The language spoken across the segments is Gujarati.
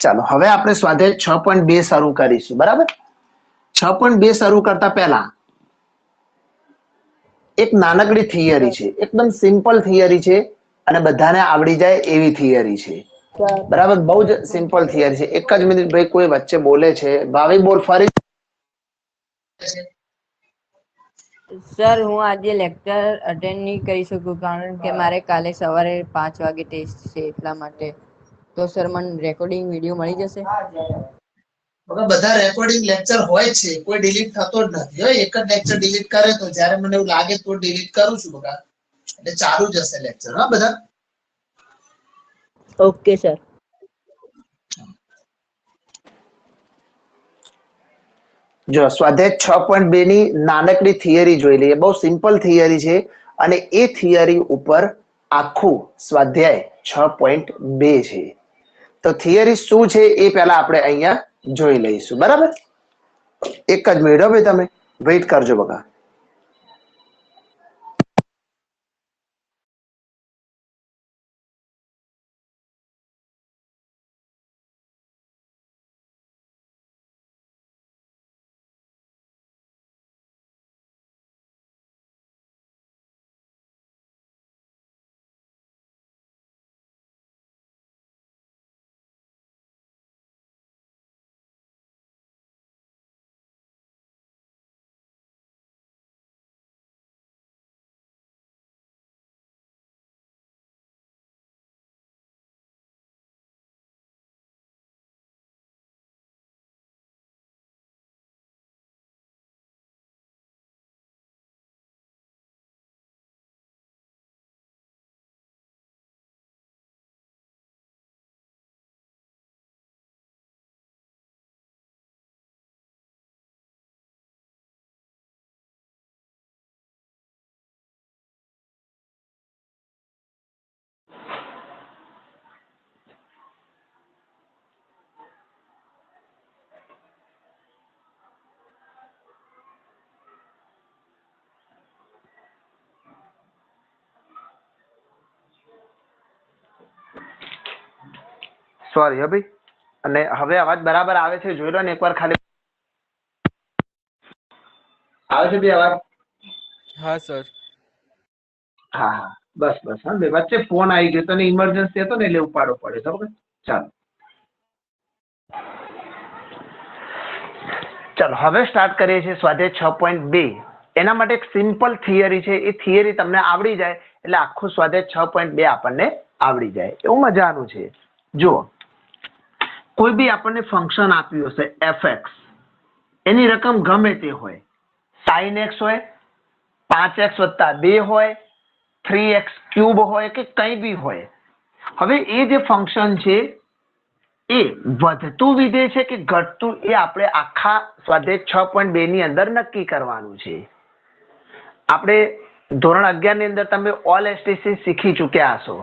ચાલો, હવે આપણે સ્વાધ્યાય છ પોઈન્ટ બે શરૂ કરીશું, બરાબર? છ પોઈન્ટ બે શરૂ કરતા પહેલા, એક નાનકડી થિયરી છે, એકદમ સિમ્પલ થિયરી છે અને બધાને આવડી જાય એવી થિયરી છે. બરાબર? બહુ જ સિમ્પલ થિયરી છે. એક જ મિનિટ ભાઈ, કોઈ વચ્ચે બોલે છે. ભાવી બોલ, ફરી. સર હું આજે લેક્ચર અટેન્ડ નહીં કરી શકું, કારણ કે મારે કાલે સવારે પાંચ વાગે ટેસ્ટ છે એટલા માટે. તો સર મને રેકોર્ડિંગ વીડિયો મળી જશે. હવે બધા રેકોર્ડિંગ લેક્ચર હોય છે કોઈ ડિલીટ થતો જ નથી. હો એક જ લેક્ચર ડિલીટ કરે તો જ્યારે મને એવું લાગે તો ડિલીટ કરું છું બકા. એટલે ચાલુ જ હશે લેક્ચર હા બધા? ઓકે સર જો સ્વાધ્યાય છ પોઈન્ટ બે ની નાનકડી થિયરી જોઈ લઈએ. બહુ સિમ્પલ થિયરી છે અને એ થિયરી ઉપર આખું સ્વાધ્યાય છ પોઈન્ટ બે છે. તો થિયરી શું છે એ પહેલા આપણે અહીંયા જોઈ લઈશું. બરાબર? એક જ મિનિટ તમે. વેઇટ કરજો બકા. સોરી હો ભાઈ. અને હવે અવાજ બરાબર આવે છે? જોઈ લો ને એકવાર ખાલી. આવે છે ભાઈ અવાજ? હા સર. હા હા. બસ બસ હા ભાઈ. વચ્ચે ફોન આવી ગયો તને ઇમરજન્સી હતો ને એટલે ઉપાડો પડે તો બરાબર ચાલો. ચાલો હવે સ્ટાર્ટ કરીએ છીએ સ્વાધ્યાય છ પોઈન્ટ બે. એના માટે એક સિમ્પલ થિયરી છે. એ થિયરી તમને આવડી જાય એટલે આખું સ્વાધ્યાય છ પોઈન્ટ બે આપણને આવડી જાય. એવું મજાનું છે. જુઓ. કોઈ બી આપણને ફંક્શન આપ્યું હશે એફ એક્સ એની રકમ ગમે તે હોય. સાઈન એક્સ હોય, પાંચ એક્સ વત્તા બે હોય થ્રી એક્સ ક્યુબ હોય કે કંઈ બી હોય. હવે એ જે ફંક્શન છે, એ વધતું વિધેય છે કે ઘટતું એ આપણે આખા સ્વાધ્યાય છ પોઈન્ટ બે ની અંદર નક્કી કરવાનું છે. આપણે ધોરણ અગિયારની અંદર તમે ઓલ એસટીસી શીખી ચૂક્યા હશો.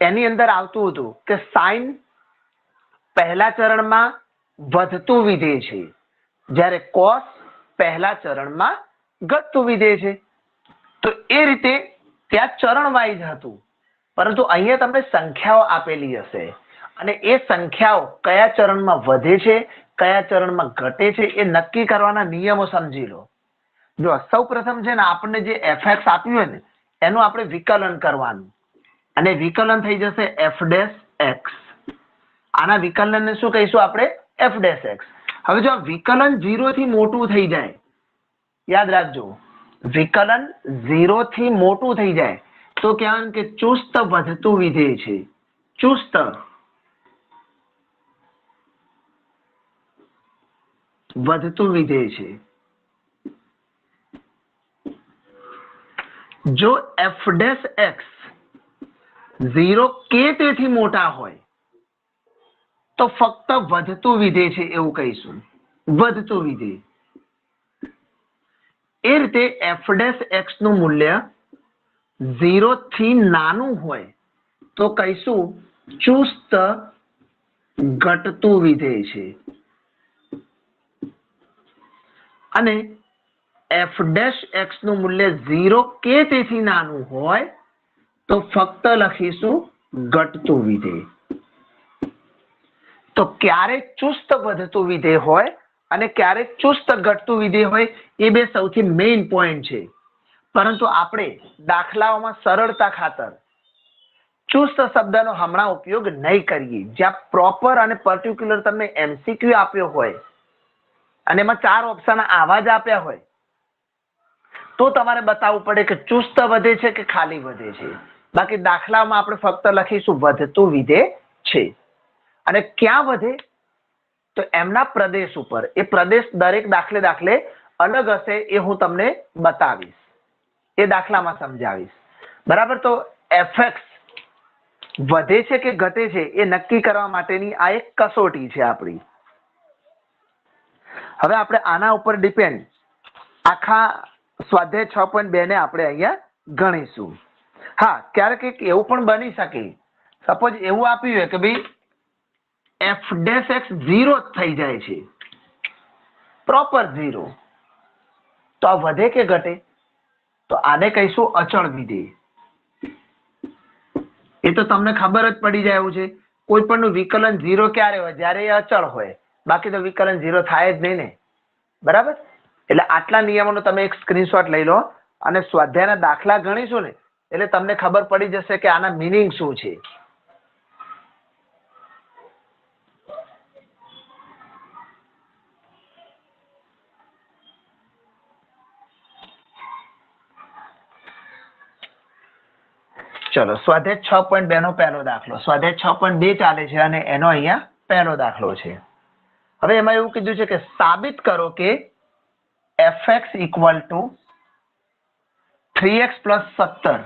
એની અંદર આવતું હતું કે સાઈન પહેલા ચરણમાં વધતું વિધેય છે. જ્યારે કોસ પહેલા ચરણમાં ઘટતું વિધેય છે. તો એ રીતે ત્યાં ચરણ વાઇઝ હતું. પરંતુ અહીંયા તમને સંખ્યાઓ આપેલી હશે. અને એ સંખ્યાઓ કયા ચરણમાં વધે છે, કયા ચરણમાં ઘટે છે, એ નક્કી કરવાના નિયમો સમજી લો. જો સૌ પ્રથમ છે ને આપણને જે એફ એક્સ આપ્યું હોય ને, એનું આપણે વિકલન કરવાનું. અને વિકલન થઈ જશે એફ ડેશ એક્સ આના વિકલનને શું કહીશું આપણે? એફ ડેશ એક્સ હવે જો વિકલન ઝીરો થી મોટું થઈ જાય, યાદ રાખજો, વિકલન ઝીરો થી મોટું થઈ જાય, તો કહેવાનું કે ચુસ્ત વધતું વિધેય છે. ચુસ્ત. વધતું વિધેય છે. જો એફ ડેશ એક્સ ઝીરો કે તેથી મોટા હોય તો ફક્ત વધતું વિધેય છે એવું કહીશું. વધતું વિધેય એ રીતે એફ ડેશ એક્સનું મૂલ્ય ઝીરો થી નાનું હોય તો કહીશું ચુસ્ત ઘટતું વિધેય છે. અને એફ ડેશ એક્સનું મૂલ્ય ઝીરો કે તેથી નાનું હોય તો ફક્ત લખીશું ઘટતું વિધેય તો ક્યારે ચુસ્ત વધતું વિધેય હોય અને ક્યારે ચુસ્ત ઘટતું વિધેય હોય એ બે સૌથી મેઇન પોઈન્ટ છે. પરંતુ આપણે દાખલાઓમાં સરળતા ખાતર ચુસ્ત શબ્દનો હમણાં ઉપયોગ નહીં કરીએ. જ્યાં પ્રોપર અને પર્ટિક્યુલર તમને એમસીક્યુ આપ્યો હોય અને એમાં ચાર ઓપ્શન આવા જ આપ્યા હોય, તો તમારે બતાવવું પડે કે ચુસ્ત વધે છે કે ખાલી વધે છે. બાકી દાખલામાં આપણે ફક્ત લખીશું વધતું વિધે છે. અને ક્યાં વધે? તો એમના પ્રદેશ ઉપર. એ પ્રદેશ દરેક દાખલે દાખલે અલગ હશે એ હું તમને બતાવીશ. એ દાખલામાં સમજાવીશ. બરાબર? તો એફએક્સ વધે છે કે ઘટે છે એ નક્કી કરવા માટેની આ એક કસોટી છે આપણી. હવે આપણે આના ઉપર ડિપેન્ડ આખા સ્વાધ્યાય છ પોઈન્ટ બે ને આપણે અહીંયા ગણીશું. હા, ક્યારેક એવું પણ બની શકે. સપોઝ એવું આપ્યું હોય કે ભાઈ એફ ડેશ એક્સ ઝીરો થઈ જાય છે. પ્રોપર ઝીરો તો આ વધે કે ઘટે? તો આને કહીશું અચળ વિધેય. એ તો તમને ખબર જ પડી જાય છે. કોઈ પણનું વિકલન ઝીરો ક્યારે હોય? જ્યારે એ અચળ હોય. બાકી તો વિકલન ઝીરો થાય જ નહીં ને. બરાબર? એટલે આટલા નિયમોનો તમે એક સ્ક્રીનશોટ લઈ લો અને સ્વાધ્યાયના દાખલા ગણીશું ને. એટલે તમને ખબર પડી જશે કે આના મિનિંગ શું છે. ચલો, સ્વાધ્યાય છ પોઈન્ટ બે નો પહેલો દાખલો. સ્વાધ્યાય છ પોઈન્ટ બે ચાલે છે અને એનો અહીંયા પહેલો દાખલો છે. હવે એમાં એવું કીધું છે કે સાબિત કરો કે f x equal to three x plus સત્તર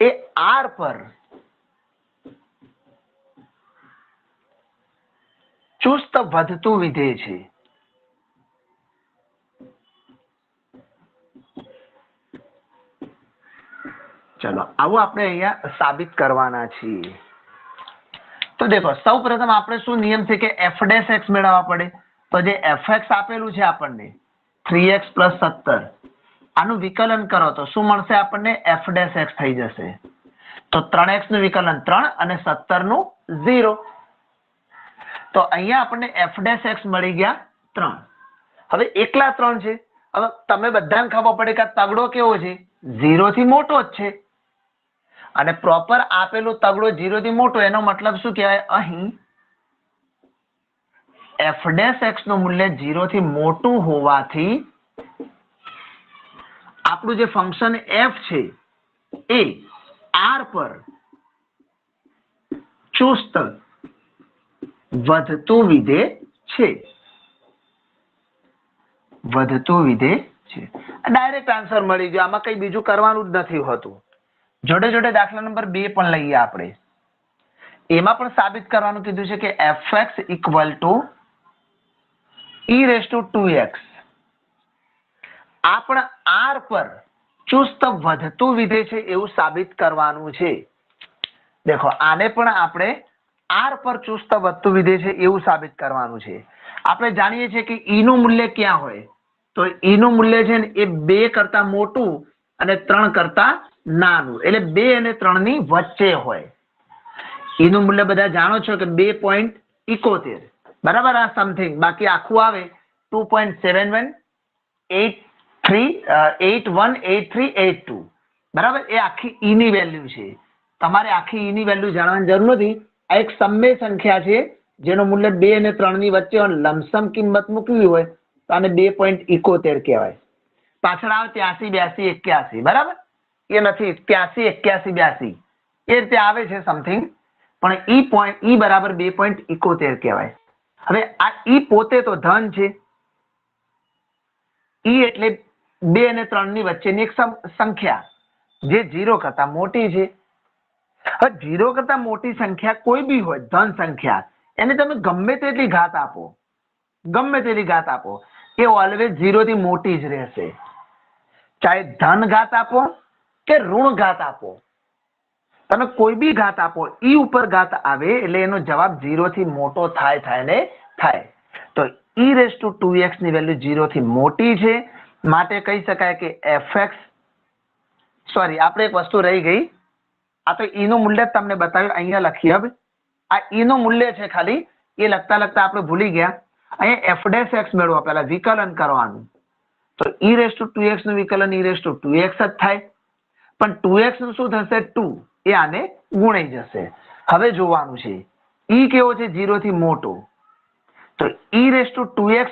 એ આર પર ચુસ્ત વધતું વિધેય છે. ચલો, આવું આપણે અહીંયા સાબિત કરવાના છીએ. તો દેખો સૌ પ્રથમ આપણે શું નિયમ છે કે એફ ડેશ એક્સ મેળવવા પડે? તો જે એફ એક્સ આપેલું છે આપણને થ્રી એક્સ પ્લસ સત્તર, આનું વિકલન કરો તો શું મળશે આપણને? એફ ડેશ એક્સ થઈ જશે. તો ત્રણ એક્સનું વિકલન ત્રણ અને સત્તરનું ઝીરો તો અહીંયા આપણને એફ ડેશ એક્સ મળી ગયા ત્રણ. હવે એકલા ત્રણ છે. હવે તમે બધાને ખબર પડે કે આ તગડો કેવો છે? ઝીરો થી મોટો જ છે. અને પ્રોપર આપેલું તગડો જીરો થી મોટો, એનો મતલબ શું કહેવાય? અહીં એફ ડેશ એક્સનું મૂલ્ય જીરો થી મોટું હોવાથી આપણું જે ફંક્શન એફ છે, એ આર પર ચુસ્ત વધતું વિધે છે. વધતું વિધે છે. ડાયરેક્ટ આન્સર મળી ગયો. આમાં કઈ બીજું કરવાનું જ નથી હોતું. જોડે જોડે દાખલા નંબર બે પણ લઈએ આપણે. એમાં પણ સાબિત કરવાનું કીધું છે કે f x equal to e raise to two x આ આર પર ચુસ્ત વધતું વિધેય છે એવું સાબિત કરવાનું છે. દેખો, આને પણ આપણે આર પર ચુસ્ત વધતું વિધેય છે એવું સાબિત કરવાનું છે. આપણે જાણીએ છીએ કે ઈ નું મૂલ્ય ક્યાં હોય? તો ઈ નું મૂલ્ય છે ને એ બે કરતા મોટું અને ત્રણ કરતા નાનું. એટલે બે અને ત્રણની વચ્ચે હોય. એનું મૂલ્ય બધા જાણો છો કે બે પોઈન્ટ ઇકોતેર બરાબર? આ સમથિંગ બાકી આખું આવે two point seven one eight three eight one eight three eight two બરાબર? એ આખી ઈની વેલ્યુ છે. તમારે આખી ઈની વેલ્યુ જાણવાની જરૂર નથી. આ એક સમય સંખ્યા છે, જેનું મૂલ્ય બે અને ત્રણની વચ્ચે લમસમ કિંમત મૂકવી હોય, તો આને બે પોઈન્ટ ઇકોતેર કહેવાય. પાછળ આવે ત્યાસી બ્યાસી એક્યાસી. બરાબર? એ નથી, ત્યાસી, એક્યાસી, બ્યાસી. એ રીતે આવે છે સમથિંગ પણ ઈ પોઈન્ટ ઈ બરાબર બે પોઈન્ટ ઇકોતેર કહેવાય. હવે આ ઈ પોતે તો ધન છે. ઈ એટલે બે અને ત્રણની વચ્ચેની એક સંખ્યા, જે જીરો કરતા મોટી છે. હવે જીરો કરતા મોટી સંખ્યા કોઈ બી હોય, ધન સંખ્યા, એને તમે ગમે તેટલી ઘાત આપો. ગમે તેટલી ઘાત આપો. એ ઓલવેઝ ઝીરો થી મોટી જ રહેશે. ચાહે ધન ઘાત આપો કે ઋણ ઘાત આપો. તમે કોઈ બી ઘાત આપો, ઈ ઉપર ઘાત આવે એટલે એનો જવાબ ઝીરો થી મોટો થાય થાય ને થાય. તો ઈ રેસ ટુ ટુ એક્સની વેલ્યુ ઝીરો થી મોટી છે. માટે કહી શકાય કે એફ એક્સ સોરી આપણે એક વસ્તુ રહી ગઈ. આ તો ઈ નું મૂલ્ય તમને બતાવ્યું, અહીંયા લખીએ હવે આ ઈ નું મૂલ્ય છે ખાલી, એ લખતા લખતા આપણે ભૂલી ગયા. અહીંયા એફ ડેશ એક્સ મેળવો, પહેલા વિકલન કરવાનું. તો ઈ રેસ ટુ ટુ એક્સનું વિકલન e raise to two x જ થાય. પણ ટુ નું શું થશે? ટુ. એ આને ગુણાઈ જશે. હવે જોવાનું છે. ઈ કેવો છે? ઝીરો થી મોટો. તો ઈ રેસ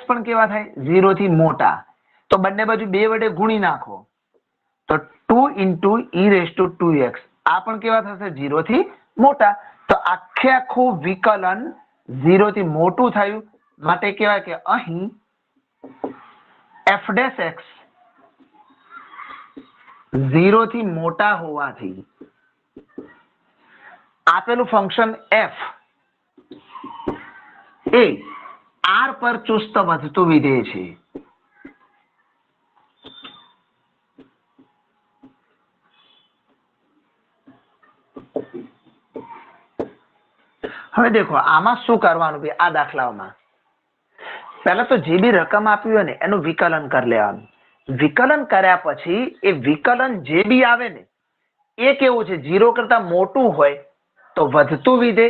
પણ કેવા થાય? ઝીરો થી મોટા. તો બંને બાજુ બે વડે ગુણી નાખો. તો two into e raise to two x આ પણ કેવા થશે? ઝીરો થી મોટા. તો આખે આખું વિકલન ઝીરો થી મોટું થયું. માટે કહેવાય કે અહીં એફ ડેશ ઝીરો થી મોટા હોવાથી આપેલું ફંક્શન એફ એ આર પર ચુસ્ત વધતું વિધેય છે. હવે દેખો, આમાં શું કરવાનું ભાઈ આ દાખલાઓમાં. પહેલા તો જે બી રકમ આપી હોય ને, એનું વિકલન કરી લેવાનું. વિકલન કર્યા પછી એ વિકલન જે બી આવે ને, એ કેવું છે? ઝીરો કરતા મોટું હોય તો વધતું વિધે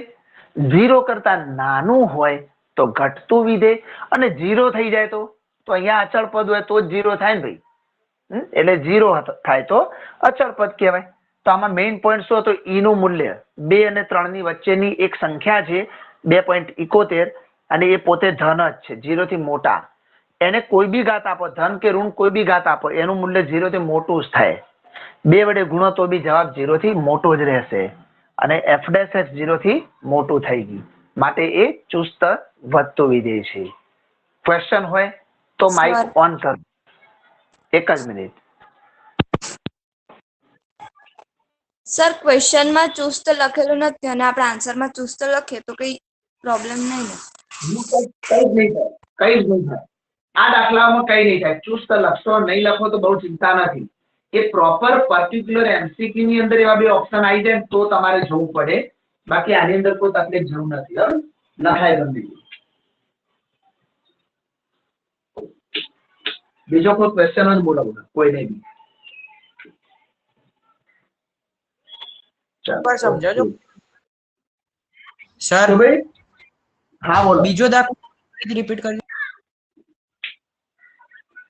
ઝીરો કરતા નાનું હોય તો ઘટતું વિધે, અને ઝીરો થઈ જાય તો તો અહીંયા અચળ પદ હોય તો જ ઝીરો થાય ને ભાઈ? એટલે ઝીરો થાય તો અચળ પદ કહેવાય. તો આમાં મેઇન પોઈન્ટ શું હતો? ઈનું મૂલ્ય. બે અને ત્રણની વચ્ચેની એક સંખ્યા છે, બે પોઈન્ટ ઇકોતેર અને એ પોતે ધન જ છે. ઝીરો થી મોટા. એને કોઈ બી ઘાત આપો ધન કે ઋણ કોઈ બી ઘાત આપો એનું મૂલ્ય ઝીરો થી મોટું જ થાય. બે વડે ગુણો તો બી જવાબ ઝીરો થી મોટો જ રહેશે. અને એફ ડેશ એક્સ ઝીરો થી મોટું થઈ ગયું. માટે એ ચુસ્ત વધતું વિધેય છે. ક્વેશ્ચન હોય તો માઇક ઓન કરો. એક જ મિનિટ સર ક્વેશ્ચનમાં ચુસ્ત લખેલું નથી અને આપણે આન્સરમાં ચુસ્ત લખીએ તો કઈ પ્રોબ્લેમ નહીં કઈ જ નહીં થાય. કઈ જ નહીં થાય. આ દાખલામાં કઈ નહીં થાય. ચુસ્ત લખશો નહીં લખો તો બહુ ચિંતા નથી. એ પ્રોપર પર્ટિક્યુલર એમસીક્યુ ની અંદર એવા બે ઓપ્શન આવી જાય ને તો તમારે જોવું પડે. બાકી આની અંદર કોઈ તકલીફ જેવું નથી હો? લખાય ગંદી. બીજો કોઈ ક્વેશ્ચન જ બોલો બોલો કોઈ નહીં બી ચાલો, પર સમજાવજો. ઓકે. સર તો ભાઈ? હા બોલો. બીજો દાખલો રિપીટ કરજો.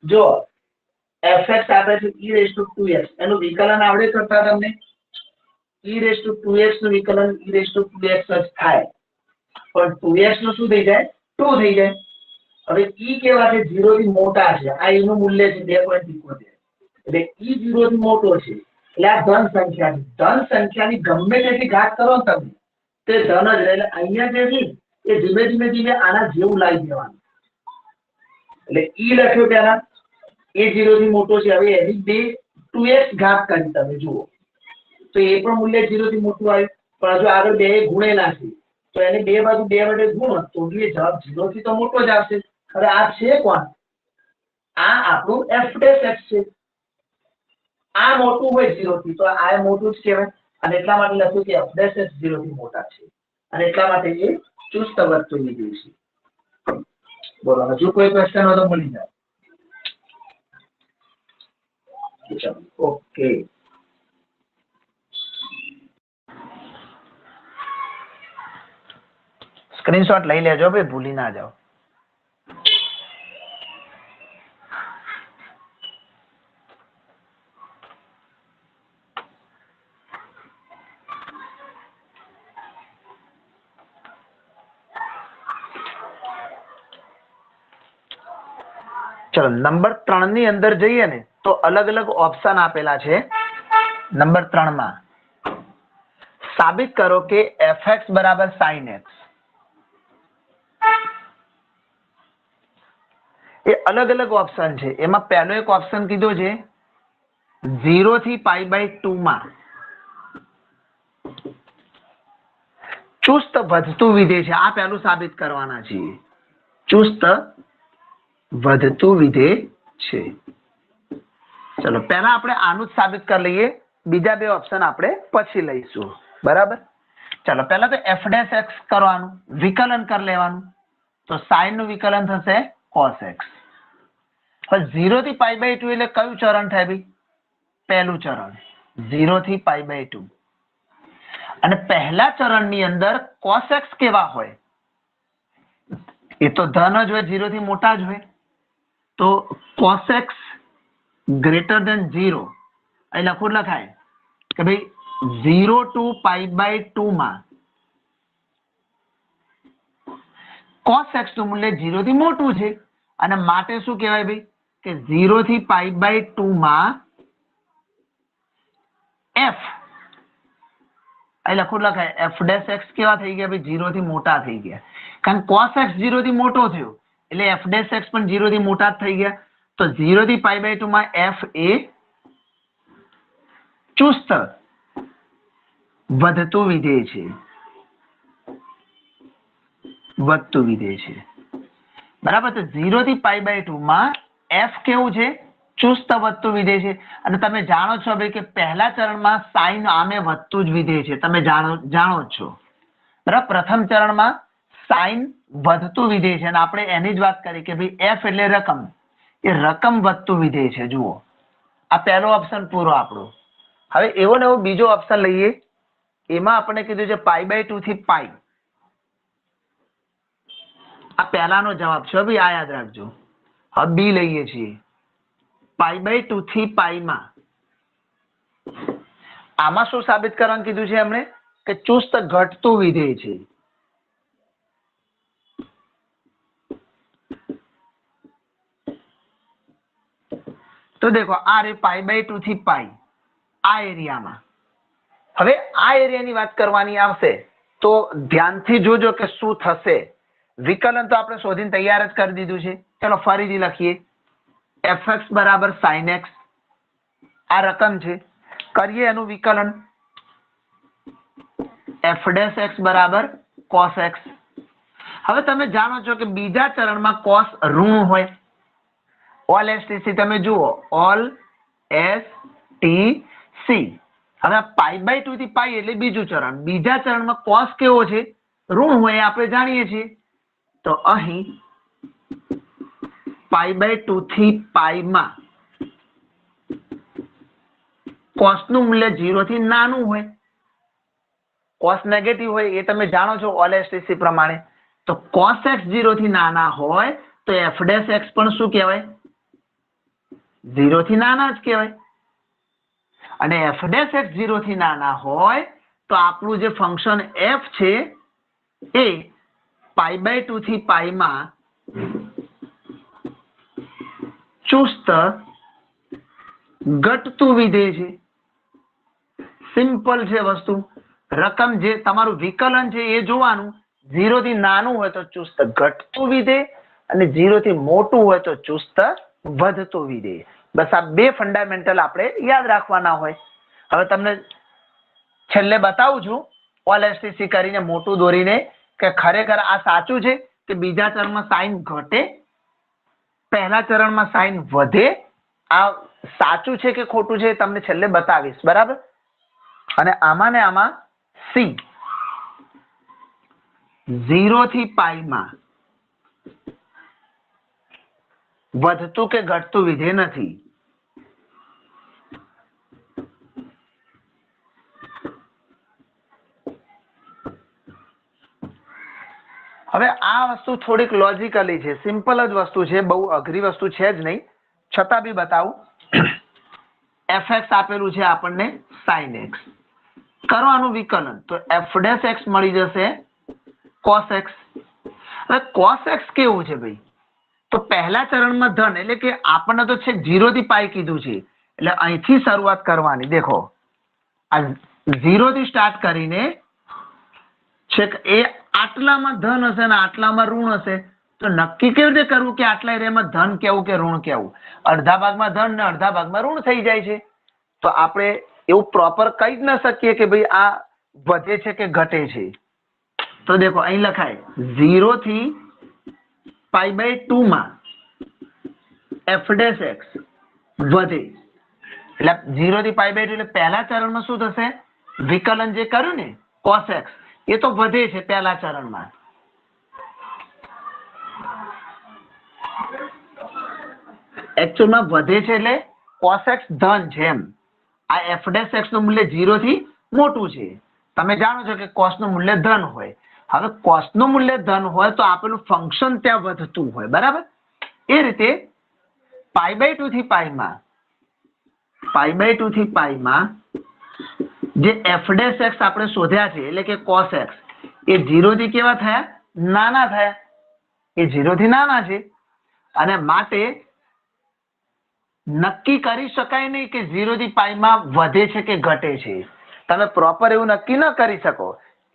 જો fx આપે છે e રેસ ટુ 2x એનું વિકલન આવડે કરતા તમને? E રેસ ટુ 2x નું વિકલન e રેસ ટુ 2x જ થાય. પણ 2x નું શું થઈ જાય? 2 થઈ જાય. હવે e કેવા છે 0 થી મોટા છે. આ એનું મૂલ્ય છે 2.71 એટલે e 0 થી મોટો છે. એટલે આ ધન સંખ્યા છે. ધન સંખ્યાની ગમે તેટલી ઘાત કરો તમે, તે ધન જ રહે. અહીંયા જે છે, એ ધીમે ધીમે ધીમે આના જેવું લાવી દેવાનું. એટલે ઈ લખ્યો પેલા એ જીરો થી મોટો છે. હવે એની બે ટુ એક્સ ઘાત કરી તમે જુઓ. તો એ પણ મૂલ્ય જીરો થી મોટું આવ્યું. પણ હજુ આગળ બે ગુણેલા છે. તો એને બે બાજુ બે વડે ગુણો તો એ જવાબ જીરો થી તો મોટો જ આવશે. હવે આ છે કોણ? આ આપણું એફ ડેશ છે. આ મોટું હોય ઝીરો થી. તો આ મોટું જ કહેવાય. અને એટલા માટે લખ્યું કે એફ ડેશ એક્સથી મોટા છે. અને એટલા માટે એ ચુસ્ત વર્તુળની લીધું છે. બોલો, હજુ કોઈ ક્વેશ્ચન હોય તો મળી જાય. ઓકે. સ્ક્રીનશોટ લઈ લેજો ભાઈ, ભૂલી ના જાઓ. ચલો, નંબર ત્રણની અંદર જઈએ ને, તો અલગ અલગ ઓપ્શન આપેલા છે. નંબર ત્રણમાં સાબિત કરો કે એફ એક્સ બરાબર સાઈન એક્સ એ અલગ અલગ ઓપ્શન છે. એમાં પહેલો એક ઓપ્શન કીધો છે ઝીરો થી પાઈ બાય ટુ માં. ચુસ્ત વધતું વિધેય છે. આ પહેલું સાબિત કરવાના છીએ. ચુસ્ત વધતું વિધેય છે. ચલો, પહેલા આપણે આનું જ સાબિત કરી લઈએ. બીજા બે ઓપ્શન આપણે પછી લઈશું. બરાબર? ચલો, પહેલા તો એફ ડેશ એક્સ કરવાનું, વિકલન કરી લેવાનું. તો સાઈનનું વિકલન થશે કોસ એક્સ હવે ઝીરો થી પાઈ બાય ટુ એટલે કયું ચરણ થાય ભાઈ? પહેલું ચરણ. ઝીરો થી પાઈ બાય ટુ અને પહેલા ચરણની અંદર કોસ એક્સ કેવા હોય? એ તો ધન જ હોય ઝીરો થી મોટા જ હોય. તો cos x greater than zero અહીં લખું લખાય કે ભાઈ zero to pi by two માં cos x નું મૂલ્ય ઝીરો થી મોટું છે. અને માટે શું કહેવાય ભાઈ? કે ઝીરો થી પાઈ બાય ટુ માં f અહીં લખું લખાય એફ ડેશ એક્સ કેવા થઈ ગયા ભાઈ? ઝીરો થી મોટા થઈ ગયા. કારણ cos x ઝીરો થી મોટો થયો. એટલે એફ ડેશ એક્સ પણ ઝીરો થી મોટા થઈ ગયા. તો ઝીરો થી પાઈ બાયમાં એફ એ ચુસ્ત વધતું વિધેય છે. વધતું વિધેય છે. બરાબર? તો ઝીરો થી પાઈ બાય ટુ માં એફ કેવું છે? ચુસ્ત વધતું વિધેય છે. અને તમે જાણો છો ભાઈ કે પહેલા ચરણમાં સાઈન આમે વધતું જ વિધેય છે. તમે જાણો જાણો છો. બરાબર? પ્રથમ ચરણમાં સાઈન વધતું વિધેય છે. અને આપણે એની જ વાત કરી કે ભાઈ એફ એટલે રકમ. એ રકમ વધતું વિધેય છે. જુઓ. આ પહેલો ઓપ્શન પૂરો આપણો. હવે એવો ને એવો બીજો ઓપ્શન લઈએ. એમાં આપણે કીધું છે પાઈ બાય ટુ થી પાઈ આ પહેલાનો જવાબ છે. ભાઈ આ યાદ રાખજો. હવે બી લઈએ છીએ. પાઈ બાય ટુ થી પાઈમાં આમાં શું સાબિત કરવાનું કીધું છે એમણે? કે ચુસ્ત ઘટતું વિધેય છે. તો દેખો, આ રે પાઈ બાય ટુ થી પાઈ આ એરિયામાં. હવે આ એરિયાની વાત કરવાની આવશે, તો ધ્યાનથી જોજો કે શું થશે. વિકલન તો આપણે શોધીને તૈયાર જ કરી દીધું છે. ચલો ફરીથી લખીએ. એફ એક્સ બરાબર સાઇન એક્સ આ રકમ છે. કરીએ એનું વિકલન. એફ ડેશ એક્સ બરાબર કોસ એક્સ હવે તમે જાણો છો કે બીજા ચરણમાં કોસ ઋણ હોય. ઓલ એસ ટી સી તમે જુઓ. ઓલ એસ ટી સી હવે પાઈ બાય ટુ થી પાઈ એટલે બીજું ચરણ. બીજા ચરણમાં કોસ કેવો છે? ઋણ હોય એ આપણે જાણીએ છીએ. તો અહીં પાઈ બાય ટુ થી પાઈમાં કોસનું મૂલ્ય ઝીરો થી નાનું હોય. કોસ નેગેટિવ હોય એ તમે જાણો છો ઓલ એસટીસી પ્રમાણે. તો કોસ એક્સ ઝીરો થી નાના હોય તો એફ ડેશ એક્સ પણ શું કહેવાય? ઝીરો થી નાના જ કહેવાય. અને એફ ડેશ એફ ઝીરો થી નાના હોય તો આપણું જે ફંક્શન એફ છે એ પાઈ બાય ટુ થી પાઈમાં ચુસ્ત ઘટતું વિધેય છે. સિમ્પલ છે વસ્તુ. રકમ જે તમારું વિકલન છે એ જોવાનું. ઝીરો થી નાનું હોય તો ચુસ્ત ઘટતું વિધેય અને ઝીરો થી મોટું હોય તો ચુસ્ત વધતું વિધેય. બસ આ બે ફંડામેન્ટલ આપણે યાદ રાખવાના હોય. હવે તમને છેલ્લે બતાવું છું ઓલ એસટીસી કરીને મોટું દોરીને કે ખરેખર આ સાચું છે કે બીજા ચરણમાં સાઈન ઘટે, પહેલા ચરણમાં સાઈન વધે, આ સાચું છે કે ખોટું છે તમને છેલ્લે બતાવીશ, બરાબર? અને આમાં ને આમાં સી ઝીરો થી પાઈમાં વધતું કે ઘટતું વિધેય નથી. હવે આ વસ્તુ થોડીક લોજિકલી છે સિમ્પલ જ વસ્તુ છે, બહુ અઘરી વસ્તુ છે જ નહીં. છતાં બી બતાવું. એફ એક્સ આપેલું છે આપણને સાઇન એક્સ કરવાનું વિકલન. તો એફ ડેસ એક્સ મળી જશે કોસ એક્સ હવે કોસ એક્સ કેવું છે ભાઈ? તો પહેલા ચરણમાં ધન એટલે કે આપણને તો છે ઝીરો થી પાઈ કીધું છે. એટલે અહીંથી શરૂઆત કરવાની. દેખો. આ ઝીરો થી સ્ટાર્ટ કરીને છેક એ આટલામાં ધન હશે ને આટલામાં ઋણ હશે, તો નક્કી કેવી રીતે કરવું કે આટલા એરિયામાં ધન કેવું કે ઋણ કેવું? અડધા ભાગમાં ધન ને અડધા ભાગમાં ઋણ થઈ જાય છે. તો આપણે એવું પ્રોપર કહી જ ન શકીએ કે ભાઈ આ વધે છે કે ઘટે છે. તો દેખો, અહીં લખાય, ઝીરો થી પાઈ બાય ટુ માં એફડેસ એક્સ વધે. એટલે ઝીરો થી પાઈ બાય ટુ એટલે પહેલા ચરણમાં શું થશે? વિકલન જે કર્યું ને કોસ એક્સ. એ તો વધે છે પહેલા ચરણમાં. એકચ્યુઅલમાં વધે છે એટલે કોસેક્સ ધન એમ. આ એફડેસ એક્સનું મૂલ્ય ઝીરો થી મોટું છે. તમે જાણો છો કે કોસનું મૂલ્ય ધન હોય. હવે કોસનું મૂલ્ય ધન હોય તો આપેલું ફંક્શન ત્યાં વધતું હોય, બરાબર? એ રીતે પાઈ બાય ટુ થી પાઈમાં પાઈ બાય ટુ થી પાઈમાં જે એફ ડેશ એક્સ આપણે શોધ્યા છે, એટલે કે કોસ એક્સ એ ઝીરો થી કેવા થયા? નાના થયા. એ ઝીરો થી નાના છે. અને માટે નક્કી કરી શકાય નહીં કે ઝીરો થી પાઈમાં વધે છે કે ઘટે છે. તમે પ્રોપર એવું નક્કી ન કરી શકો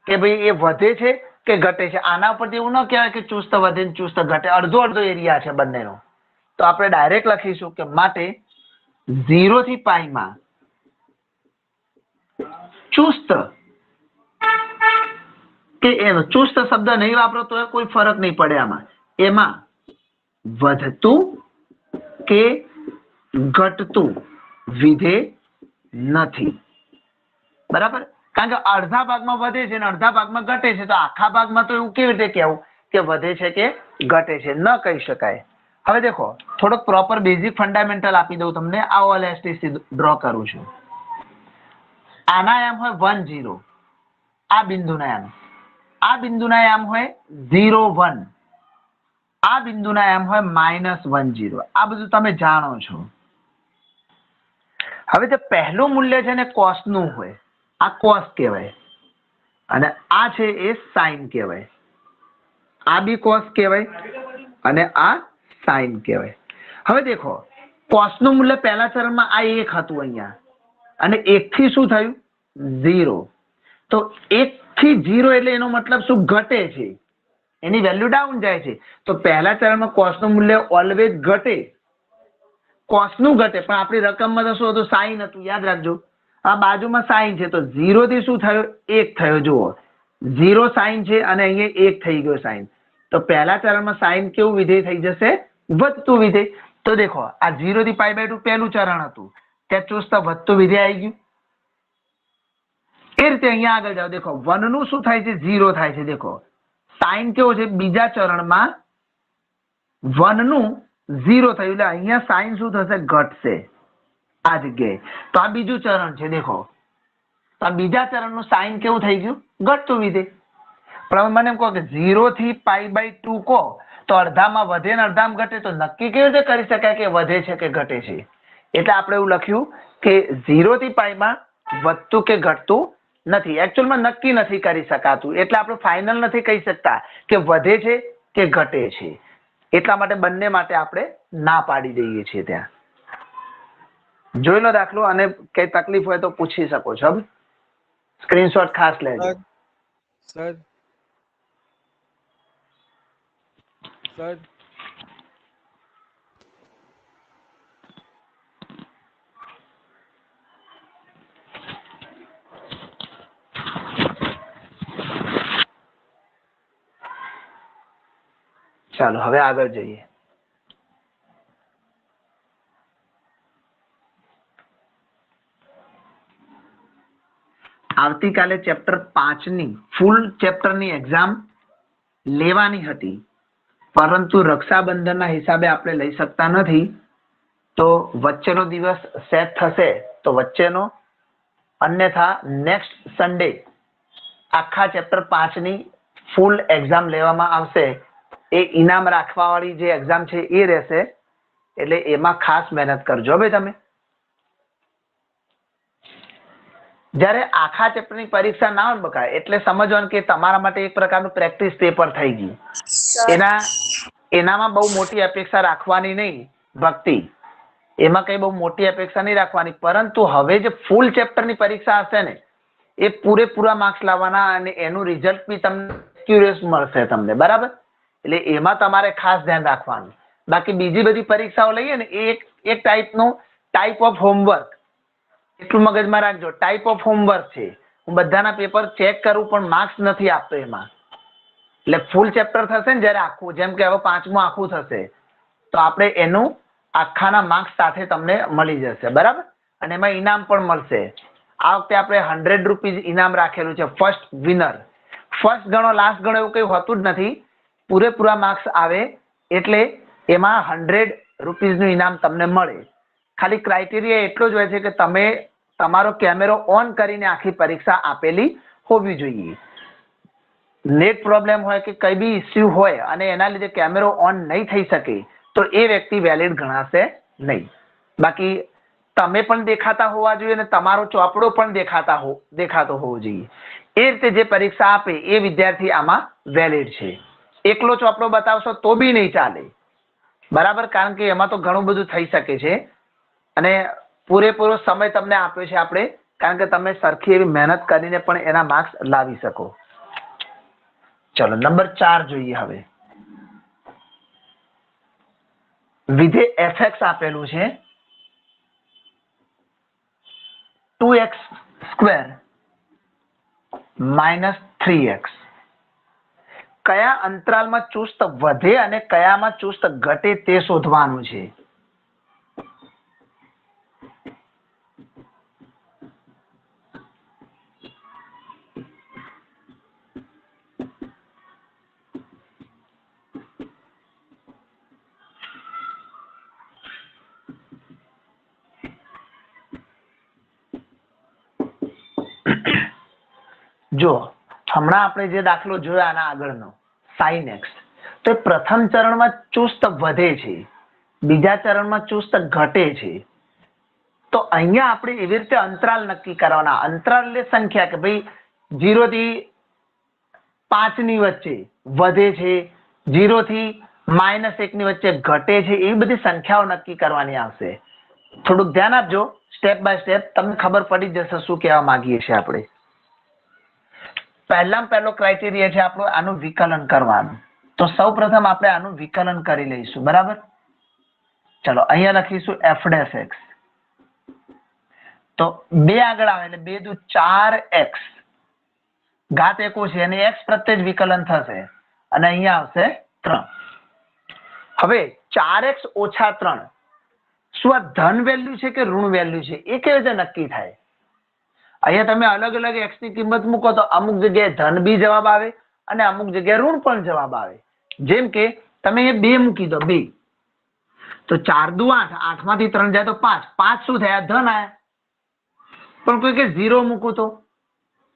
કે ભાઈ એ વધે છે કે ઘટે છે. આના પરથી એવું ન કહેવાય કે ચુસ્ત વધે ને ચુસ્ત ઘટે. અડધો અડધો એરિયા છે બંનેનો. તો આપણે ડાયરેક્ટ લખીશું કે માટે ઝીરો થી પાઈમાં ચુસ્ત. કે એનો ચુસ્ત શબ્દ નહીં વાપરો તો કોઈ ફરક નહીં પડે આમાં. એમાં વધતું કે ઘટતું વિધે નથી. બરાબર? કારણ કે અડધા ભાગમાં વધે છે અને અડધા ભાગમાં ઘટે છે. તો આખા ભાગમાં તો એવું કેવી રીતે કહેવું? કે વધે છે કે ઘટે છે. ન કહી શકાય. હવે દેખો, થોડોક પ્રોપર બેઝિક ફંડામેન્ટલ આપી દઉં તમને. આ ઓલ એસટીસી ડ્રો કરું છું. આના યામ હોય વન ઝીરો. આ બિંદુના યામ આ બિંદુના યામ હોય ઝીરો વન. આ બિંદુના યામ હોય માઇનસ વન ઝીરો. આ બધું તમે જાણો છો. હવે જે પહેલું મૂલ્ય છે ને કોસનું હોય, આ કોસ કહેવાય. અને આ છે એ સાઇન કહેવાય. આ બી કોસ કહેવાય અને આ સાઇન કહેવાય. હવે દેખો કોસનું મૂલ્ય પહેલા ચરણમાં આ એક હતું અહીંયા. અને એક થી શું થયું? ઝીરો. તો એક થી ઝીરો એટલે એનો મતલબ શું? ઘટે છે. એની વેલ્યુ ડાઉન જાય છે. તો પહેલા ચરણમાં કોસ્ટનું મૂલ્ય ઓલવેઝ ઘટે. કોસ્ટનું ઘટે, પણ આપણી રકમમાં તો શું હતું? સાઈન હતું. યાદ રાખજો. આ બાજુમાં સાઈન છે. તો ઝીરો થી શું થયો? એક થયો. જુઓ. ઝીરો સાઈન છે અને અહીંયા એક થઈ ગયો સાઈન. તો પહેલા ચરણમાં સાઈન કેવું વિધેય થઈ જશે? વધતું વિધેય. તો દેખો, આ ઝીરો થી પાઈ બાય ટુ પહેલું ચરણ હતું. ત્યાં ચુસ્ત વધતું વિધેય આવી ગયું. એ રીતે અહીંયા આગળ જાઓ. દેખો વનનું શું થાય છે? ઝીરો થાય છે. દેખો સાઈન કેવો છે? બીજા ચરણમાં વનનું ઝીરો થયું. એટલે અહીંયા સાઈન શું થશે? ઘટશે. આ જગ્યાએ. તો આ બીજું ચરણ છે. દેખો, તો આ બીજા ચરણનું સાઈન કેવું થઈ ગયું? ઘટતું વિધે. પણ મને એમ કહો કે ઝીરો થી પાઈ બાય ટુ કહો, તો અડધામાં વધે ને અડધામાં ઘટે, તો નક્કી કેવી રીતે કરી શકાય કે વધે છે કે ઘટે છે? એટલે આપણે એવું લખ્યું કે ઝીરો થી પાઈમાં વધતું કે ઘટતું નથી. એકચ્યુઅલમાં નક્કી નથી કરી શકાતું. એટલે આપણે ફાઇનલ નથી કહી શકતા કે વધે છે કે ઘટે છે. એટલા માટે બંને માટે આપણે ના પાડી દઈએ છીએ ત્યાં. જોઈ લો દાખલો અને કઈ તકલીફ હોય તો પૂછી શકો છો. સ્ક્રીનશોટ ખાસ લેજો. સર સર ચાલો, હવે આગળ જઈએ. આવતીકાલે ચેપ્ટર પાંચની, ફૂલ ચેપ્ટરની એક્ઝામ લેવાની હતી. પરંતુ રક્ષાબંધનના હિસાબે આપણે લઈ શકતા નથી. તો વચ્ચેનો દિવસ સેટ થશે. તો વચ્ચેનો, અન્યથા નેક્સ્ટ સન્ડે આખા ચેપ્ટર પાંચની ફૂલ એક્ઝામ લેવામાં આવશે. એ ઇનામ રાખવાવાળી જે એક્ઝામ છે એ રહેશે એટલે એમાં ખાસ મહેનત કરજો ભાઈ તમે. જ્યારે આખા ચેપ્ટરની પરીક્ષા ના હોય બકા એટલે સમજવાનું કે તમારા માટે એક પ્રકારનું પ્રેક્ટિસ પેપર થઈ ગયું. એના એનામાં બહુ મોટી અપેક્ષા રાખવાની નહીં ભક્તિ. એમાં કઈ બહુ મોટી અપેક્ષા નહીં રાખવાની પરંતુ હવે જે ફૂલ ચેપ્ટરની પરીક્ષા હશે ને એ પૂરેપૂરા માર્ક્સ લાવવાના અને એનું રિઝલ્ટ બી તમને ક્યુરિયસ મળશે તમને બરાબર? એટલે એમાં તમારે ખાસ ધ્યાન રાખવાનું. બાકી બીજી બધી પરીક્ષાઓ લઈએ ને એક એક ટાઈપનું ટાઈપ ઓફ હોમવર્ક એટલું મગજમાં રાખજો ટાઈપ ઓફ હોમવર્ક છે. હું બધાના પેપર ચેક કરું, પણ માર્ક્સ નથી આપતો એમાં. એટલે ફૂલ ચેપ્ટર થશે ને જ્યારે આખું, જેમ કે હવે પાંચમું આખું થશે, તો આપણે એનું આખાના માર્ક્સ સાથે તમને મળી જશે, બરાબર? અને એમાં ઇનામ પણ મળશે. આ વખતે આપણે હંડ્રેડ રૂપીઝ ઇનામ રાખેલું છે ફર્સ્ટ વિનર ફર્સ્ટ ગણો લાસ્ટ ગણો એવું કંઈ હોતું જ નથી. પૂરેપૂરા માર્ક્સ આવે એટલે એમાં હંડ્રેડ રૂપીઝનું ઇનામ તમને મળે. ખાલી ક્રાઇટેરિયા એટલો જ હોય છે કે તમે તમારો કેમેરો ઓન કરીને આખી પરીક્ષા આપેલી હોવી જોઈએ. નેટ પ્રોબ્લેમ હોય કે કઈ બી ઇસ્યુ હોય અને એના લીધે કેમેરો ઓન નહીં થઈ શકે, તો એ વ્યક્તિ વેલિડ ગણાશે નહીં. બાકી તમે પણ દેખાતા હોવા જોઈએ અને તમારો ચોપડો પણ દેખાતા હો, દેખાતો હોવો જોઈએ. એ રીતે જે પરીક્ષા આપે એ વિદ્યાર્થી આમાં વેલિડ છે. એકલો ચોપડો બતાવશો તો બી નહીં ચાલે. બરાબર? કારણ કે એમાં તો ઘણું બધું થઈ શકે છે. અને પૂરેપૂરો સમય તમને આપ્યો છે આપણે. કારણ કે તમે સરખી એવી મહેનત કરીને પણ એના માર્ક્સ લાવી શકો. ચલો, નંબર ચાર જોઈએ હવે. વિધેય એફએક્સ આપેલું છે. Two x square minus three x કયા અંતરાલમાં ચુસ્ત વધે અને કયામાં ચુસ્ત ઘટે તે શોધવાનું છે. જો હમણાં આપણે જે દાખલો જોયો આના આગળનો સાઇન તો એ પ્રથમ ચરણમાં ચુસ્ત વધે છે, બીજા ચરણમાં ચુસ્ત ઘટે છે. તો અહીંયા આપણે એવી રીતે અંતરાલ નક્કી કરવાના. અંતરાલ એટલે સંખ્યા કે ભાઈ જીરો થી પાંચની વચ્ચે વધે છે જીરો થી માઇનસ એક ની વચ્ચે ઘટે છે, એવી બધી સંખ્યાઓ નક્કી કરવાની આવશે. થોડુંક ધ્યાન આપજો, સ્ટેપ બાય સ્ટેપ, તમને ખબર પડી જશે શું કહેવા માંગીએ છીએ આપણે. પહેલામાં પહેલો ક્રાઇટેરિયા છે આપણું આનું વિકલન કરવાનું. તો સૌ પ્રથમ આપણે આનું વિકલન કરી લઈશું, બરાબર? ચલો, અહીંયા લખીશું એફ એક્સ તો બે આગળ આવે એટલે બે દુ ચાર એક્સ ઘાત એકો છે, અને એક્સ પ્રત્યે જ વિકલન થશે. અને અહીંયા આવશે ત્રણ. હવે ચાર એક્સ ઓછા ત્રણ. શું આ ધન વેલ્યુ છે કે ઋણ વેલ્યુ છે? એ કેવી રીતે નક્કી થાય? અહીંયા તમે અલગ અલગ એક્સની કિંમત મૂકો તો અમુક જગ્યાએ ધન બી જવાબ આવે અને અમુક જગ્યાએ ઋણ પણ જવાબ આવે. જેમ કે તમે અહીંયા બે મૂકી દો, બે. તો ચાર દુ આઠ આઠમાંથી ત્રણ જાય તો પાંચ. પાંચ શું થયા? ધન આયા. પણ કોઈ કે ઝીરો મૂકું તો?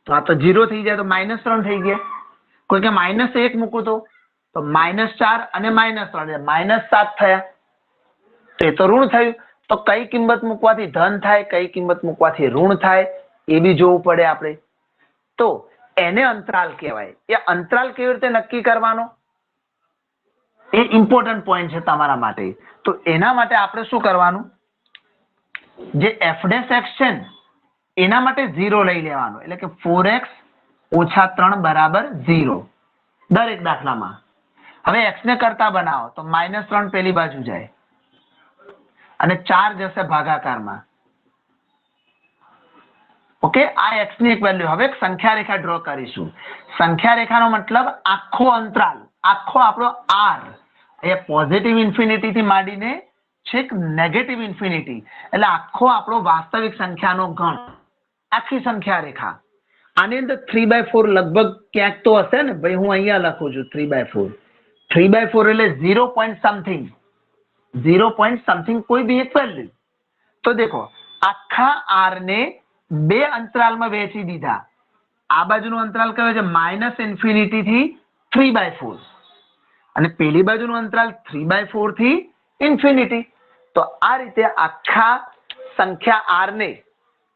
તો આ તો ઝીરો થઈ જાય તો માઇનસ ત્રણ થઈ ગયા. કોઈ કે માઇનસ એક મૂકું તો? તો માઇનસ ચાર અને માઇનસ ત્રણ. માઇનસ સાત થયા. તો એ તો ઋણ થયું. તો કઈ કિંમત મૂકવાથી ધન થાય, કઈ કિંમત મૂકવાથી ઋણ થાય? એ બી જોવું પડે આપણે. તો એને અંતરાલ કહેવાય. એ અંતરાલ કેવી રીતે નક્કી કરવાનો? એ ઇમ્પોર્ટન્ટ પોઈન્ટ છે તમારા માટે. તો એના માટે આપણે શું કરવાનું? જે એફ ડેશ એક્સ છે એના માટે ઝીરો લઈ લેવાનો. એટલે કે ફોર એક્સ ઓછા ત્રણ બરાબર ઝીરો દરેક દાખલામાં. હવે એક્સ ને કરતા બનાવો. તો માઇનસ ત્રણ પેલી બાજુ જાય. અને ચાર જશે ભાગાકારમાં. ઓકે આ એક્સની એક વેલ્યુ હવે એક સંખ્યા રેખા ડ્રો કરીશું. સંખ્યા રેખાનો મતલબ આખો અંતરાલ, આખો આપણો આર એ પોઝિટિવ ઇન્ફિનિટી થી માંડીને છેક નેગેટિવ ઇન્ફિનિટી એટલે આખો આપણો વાસ્તવિક સંખ્યાનો ગણ, આખી સંખ્યા રેખા આની અંદર થ્રી બાય ફોર લગભગ ક્યાંક તો હશે ને? ભાઈ, હું અહીંયા લખું છું three by four three by four એટલે zero point something zero point something કોઈ બી એક વેલ્યુ તો દેખો, આખા આર ને બે અંતરાલમાં વહેંચી દીધા. આ બાજુનું અંતરાલ કયો છે? માઇનસ ઇન્ફિનિટી થી થ્રી બાય ફોર. અને પેલી બાજુનું અંતરાલ થ્રી બાય ફોરથી ઇન્ફિનિટી. તો આ રીતે આખા સંખ્યા આર ને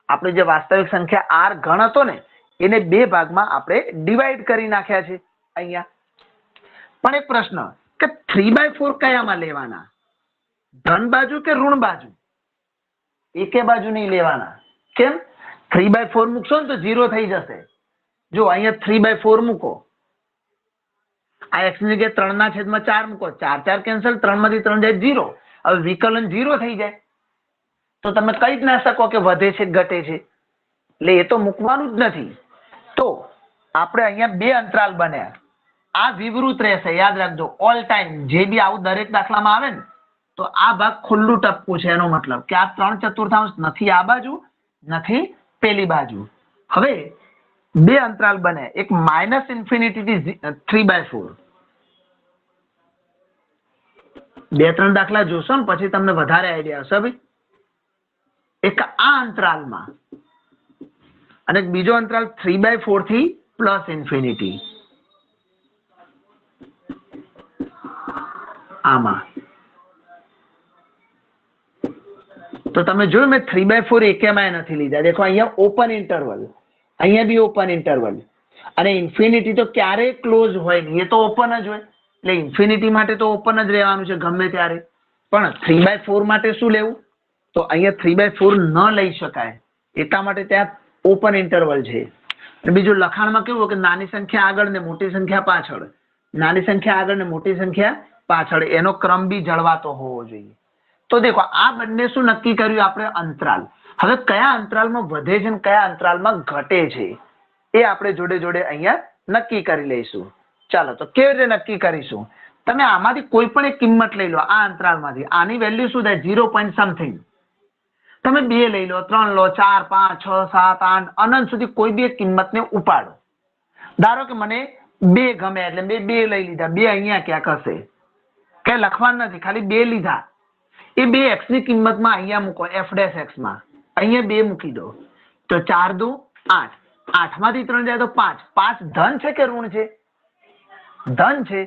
આપણે જે વાસ્તવિક સંખ્યા આર ગણ હતો ને, એને બે ભાગમાં આપણે ડિવાઈડ કરી નાખ્યા છે અહીંયા. પણ એક પ્રશ્ન, કે થ્રી બાય ફોર કયામાં લેવાના? ધન બાજુ કે ઋણ બાજુ? એકે બાજુ નહીં લેવાના. કેમ? થ્રી બાય ફોર મૂકશો ને તો ઝીરો થઈ જશે. જો અહીંયા થ્રી બાય ફોર મૂકો. આ એક્સની જગ્યાએ ત્રણ ના છેદમાં ચાર મૂકો. ચાર ચાર કેન્સલ ત્રણમાંથી ત્રણ જાય ઝીરો હવે વિકલન ઝીરો થઈ જાય. તો તમે કહી જ ના શકો કે વધે છે, ઘટે છે? એટલે એ તો મૂકવાનું જ નથી. તો આપણે અહીંયા બે અંતરાલ બન્યા. આ વિવૃત રહેશે. યાદ રાખજો ઓલ ટાઈમ જે બી આવું દરેક દાખલામાં આવે ને, તો આ ભાગ ખુલ્લું ટપકું છે. એનો મતલબ કે આ ત્રણ ચતુર્થાંશ નથી આ બાજુ, નથી પેલી બાજુ. હવે બે અંતરાલ બને. એક minus infinity three by four બે ત્રણ દાખલા જોશો ને પછી તમને વધારે આઈડિયા હશે ભાઈ. એક આ અંતરાલમાં અને બીજો અંતરાલ થ્રી બાય ફોરથી પ્લસ ઇન્ફિનિટી આમાં. તો તમે જોયું મેં થ્રી બાય ફોર એકેમાં નથી લીધા. દેખો, અહીંયા ઓપન ઇન્ટરવલ અહીંયા બી ઓપન ઇન્ટરવલ અને ઇન્ફિનિટી તો ક્યારેય ક્લોઝ હોય નહીં. એ તો ઓપન જ હોય. એટલે ઇન્ફિનિટી માટે તો ઓપન જ રહેવાનું છે, ગમે ત્યારે. પણ થ્રી બાય ફોર માટે શું લેવું? તો અહીંયા થ્રી બાય ફોર ન લઈ શકાય. એટલા માટે ત્યાં ઓપન ઇન્ટરવલ છે. અને બીજું લખાણમાં કેવું કે નાની સંખ્યા આગળ ને મોટી સંખ્યા પાછળ. નાની સંખ્યા આગળ ને મોટી સંખ્યા પાછળ. એનો ક્રમ બી જળવાતો હોવો જોઈએ. તો દેખો, આ બંને શું નક્કી કર્યું આપણે અંતરાલ. હવે કયા અંતરાલમાં વધે છે ને કયા અંતરાલમાં ઘટે છે, એ આપણે જોડે જોડે અહીંયા નક્કી કરી લઈશું. ચાલો, તો કેવી રીતે નક્કી કરીશું? તમે આમાંથી કોઈ પણ એક કિંમત લઈ લો આ અંતરાલમાંથી. આની વેલ્યુ શું થાય? ઝીરો પોઈન્ટ સમથિંગ તમે બે લઈ લો, ત્રણ લો, ચાર, પાંચ, છ, સાત, આઠ, અનંત સુધી કોઈ બી કિંમતને ઉપાડો. ધારો કે મને બે ગમે એટલે મેં બે લઈ લીધા. બે અહીંયા ક્યાંક હશે. કઈ લખવાનું નથી, ખાલી બે લીધા. એ બે એક્સની કિંમતમાં અહીંયા મૂકો એફ ડેશ એક્સમાં. અહીંયા બે મૂકી દો. તો ચાર દુ, આઠ. આઠમાંથી ત્રણ જાય તો પાંચ. પાંચ ધન છે કે ઋણ છે? ધન છે.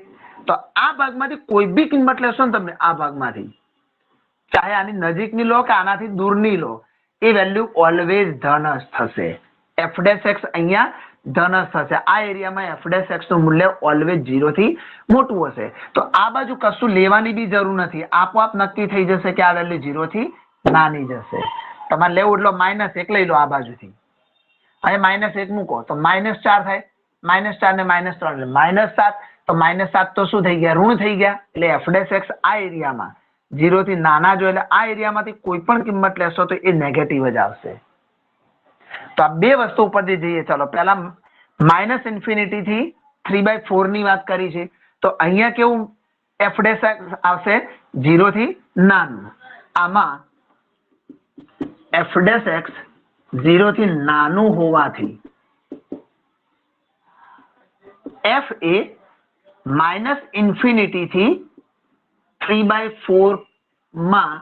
તો આ ભાગમાંથી કોઈ બી કિંમત લેશો ને તમે આ ભાગમાંથી. ચાહે આની નજીકની લો કે આનાથી દૂરની લો. એ વેલ્યુ ઓલવેઝ ધન જ થશે. એફ ડેશ એક્સ અહીંયા ધન જ થશે. આ એરિયામાં એફ ડેશ એક્સનું મૂલ્ય ઓલવેઝ ઝીરો થી મોટું હશે. તો આ બાજુ કશું લેવાની બી જરૂર નથી. આપોઆપ નક્કી થઈ જશે કે આ વેલ્યુ ઝીરો થી નાની જશે તમારે લેવું એટલે માઇનસ એક લઈ લો આ બાજુથી. અહીં માઇનસ એક મૂકો. તો માઇનસ ચાર થાય. માઇનસ ચાર ને માઇનસ ત્રણ એટલે માઇનસ સાત. તો માઇનસ સાત તો શું થઈ ગયા? ઋણ થઈ ગયા. એટલે એફ ડેશ એક્સ આ એરિયામાં ઝીરો થી નાના જો એટલે આ એરિયામાંથી કોઈ પણ કિંમત લેશો તો એ નેગેટિવ જ આવશે. તો બે વસ્તુ ઉપરથી જઈએ, ચલો. પહેલા માઇનસ ઇન્ફિનિટી થી થ્રી બાય ફોરની વાત કરી છે. તો અહીંયા કેવું એફ ડેશ આવશે? ઝીરો થી નાનું. આમાં એફ ડેશ એક્સ ઝીરો થી નાનું હોવાથી એફ એ માઇનસ ઇન્ફિનિટી થી થ્રી બાય ફોરમાં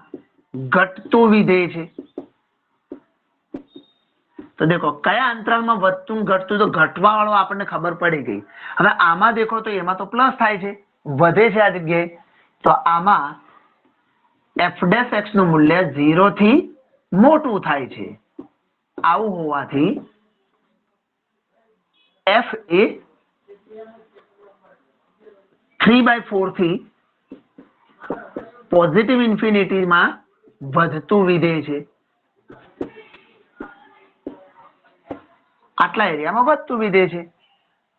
ઘટતું વિધેય છે. તો દેખો, કયા અંતરાલમાં વધતું ઘટતું તો ઘટવા વાળો આપણને ખબર પડી ગઈ. હવે આમાં દેખો તો એમાં તો પ્લસ થાય છે, વધે છે આ જગ્યાએ. તો આમાં એફ ડેશ એક્સનું મૂલ્ય ઝીરો થી મોટું થાય છે. આવું હોવાથી એફ એ થ્રી બાય ફોરથી પોઝિટિવ ઇન્ફિનિટીમાં વધતું વિધેય છે. આટલા એરિયામાં વધતું વિધેય છે.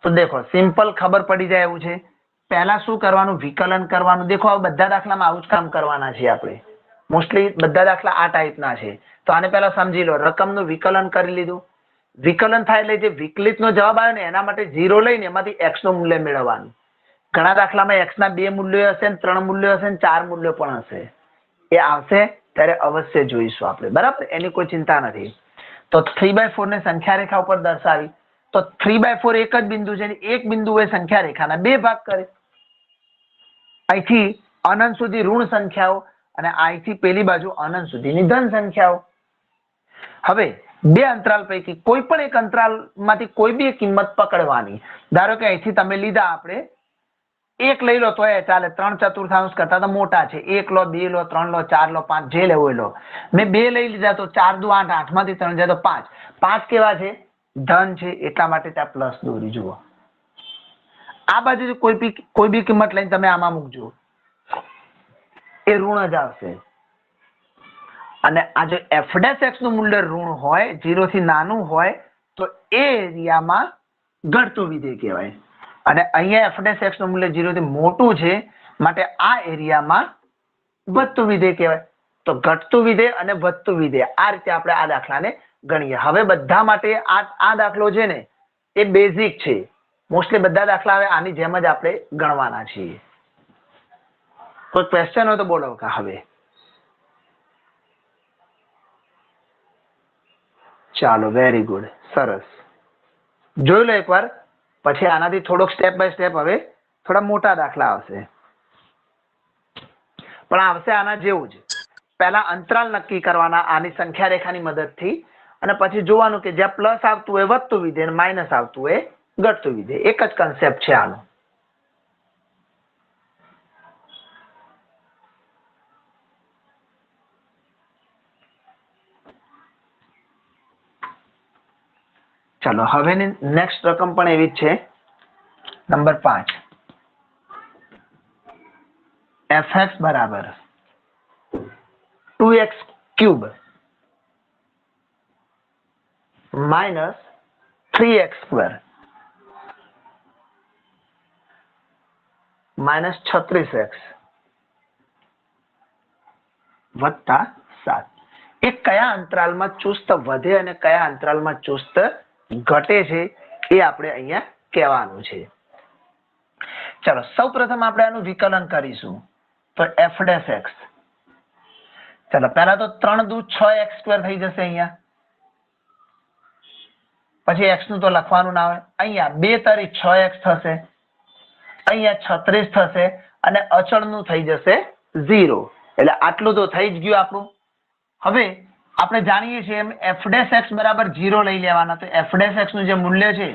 તો દેખો સિમ્પલ ખબર પડી જાય એવું છે. પહેલા શું કરવાનું? વિકલન કરવાનું. દેખો, આ બધા દાખલામાં આવું જ કામ કરવાના છે આપણે. મોસ્ટલી બધા દાખલા આ ટાઈપના છે. તો આને પહેલા સમજી લો, રકમનું વિકલન કરી લીધું. વિકલન થાય એટલે જે વિકલિતનો જવાબ આવ્યો ને, એના માટે ઝીરો લઈને એમાંથી એક્સ મૂલ્ય મેળવવાનું. ઘણા દાખલામાં એક્સના બે મૂલ્યો હશે ને, ત્રણ મૂલ્યો હશે ને, ચાર મૂલ્યો પણ હશે. એ આવશે ત્યારે અવશ્ય જોઈશું આપણે. બરાબર? એની કોઈ ચિંતા નથી. તો થ્રી બાય ફોર ને સંખ્યા રેખા ઉપર દર્શાવી. તો થ્રી બાય ફોર એક જ બિંદુ છે એક બિંદુ એ સંખ્યા રેખાના બે ભાગ કરે. અહીંથી અનંત સુધી ઋણ સંખ્યાઓ અને અહીંથી પેલી બાજુ અનંત સુધીની ધન સંખ્યાઓ. હવે બે અંતરાલ પૈકી કોઈ પણ એક અંતરાલમાંથી કોઈ બી કિંમત પકડવાની. ધારો કે અહીંથી તમે લીધા આપણે એક લઈ લો તો એ ચાલે, ત્રણ ચતુર્થાંશ કરતા તો મોટા છે. એક લો, બે લો, ત્રણ લો, ચાર લો, પાંચ, જે લેવો લો. મેં બે લઈ લીધા તો ચાર દુ આઠ, આઠમાંથી ત્રણ જાય તો પાંચ. પાંચ કેવા છે? ધન છે, એટલા માટે ત્યાં પ્લસ દોરી જુઓ. આ બાજુ કોઈ બી કોઈ બી કિંમત લઈને તમે આમાં મૂકજો એ ઋણ જ આવશે. અને આ જો એફડેસ એક્સનું મૂલ્ય ઋણ હોય જીરો થી નાનું હોય, તો એ એરિયામાં ઘટતું વિધેય કહેવાય. અને અહીંયા એફ ડેશ એક્સનું મૂલ્ય જીરો થી મોટું છે. માટે આ એરિયામાં વધતું વિધેય કહેવાય. તો ઘટતું વિધેય અને વધતું વિધેય. આ રીતે આપણે આ દાખલાને ગણીએ. હવે બધા માટે આ આ દાખલો છે ને, એ બેઝિક છે. મોસ્ટલી બધા દાખલા હવે આની જેમ જ આપણે ગણવાના છીએ. કોઈ ક્વેશ્ચન હોય તો બોલો કા હવે. ચાલો વેરી ગુડ સરસ. જોઈ લો એકવાર. પછી આનાથી થોડોક સ્ટેપ બાય સ્ટેપ હવે થોડા મોટા દાખલા આવશે. પણ આવશે આના જેવું જ. પહેલા અંતરાલ નક્કી કરવાના આની સંખ્યા રેખાની મદદથી અને પછી જોવાનું કે જ્યાં પ્લસ આવતું હોય, વધતું વિધેય માઇનસ આવતું હોય, ઘટતું વિધેય. એક જ કન્સેપ્ટ છે આનો. ચલો હવેની નેક્સ્ટ રકમ પણ એવી જ છે. નંબર પાંચ. એફ એક્સ બરાબર. Two x cube. Minus three x square. Minus છત્રીસ એક્સ. વત્તા સાત. એ કયા અંતરાલમાં ચુસ્ત વધે અને કયા અંતરાલમાં ચુસ્ત ઘટે છે એ આપણે અહીંયા કહેવાનું છે. ચલો, સૌપ્રથમ આપણે આનું વિકલન કરીશું. તો એફ ડેશ એક્સ ચલો, પહેલા તો ત્રણ દુ છ એક્સ સ્ક્વેર થઈ જશે અહીંયા. પછી એક્સનું તો લખવાનું ના આવે અહીંયા બે તારી છ એક્સ થશે. અહીંયા છત્રીસ થશે અને અચળનું થઈ જશે ઝીરો. એટલે આટલું તો થઈ જ ગયું આપણું. હવે આપણે જાણીએ છીએ એમ એફ ડેશ એક્સ બરાબર ઝીરો લઈ લેવાના. તો એફ ડેશ એક્સનું જે મૂલ્ય છે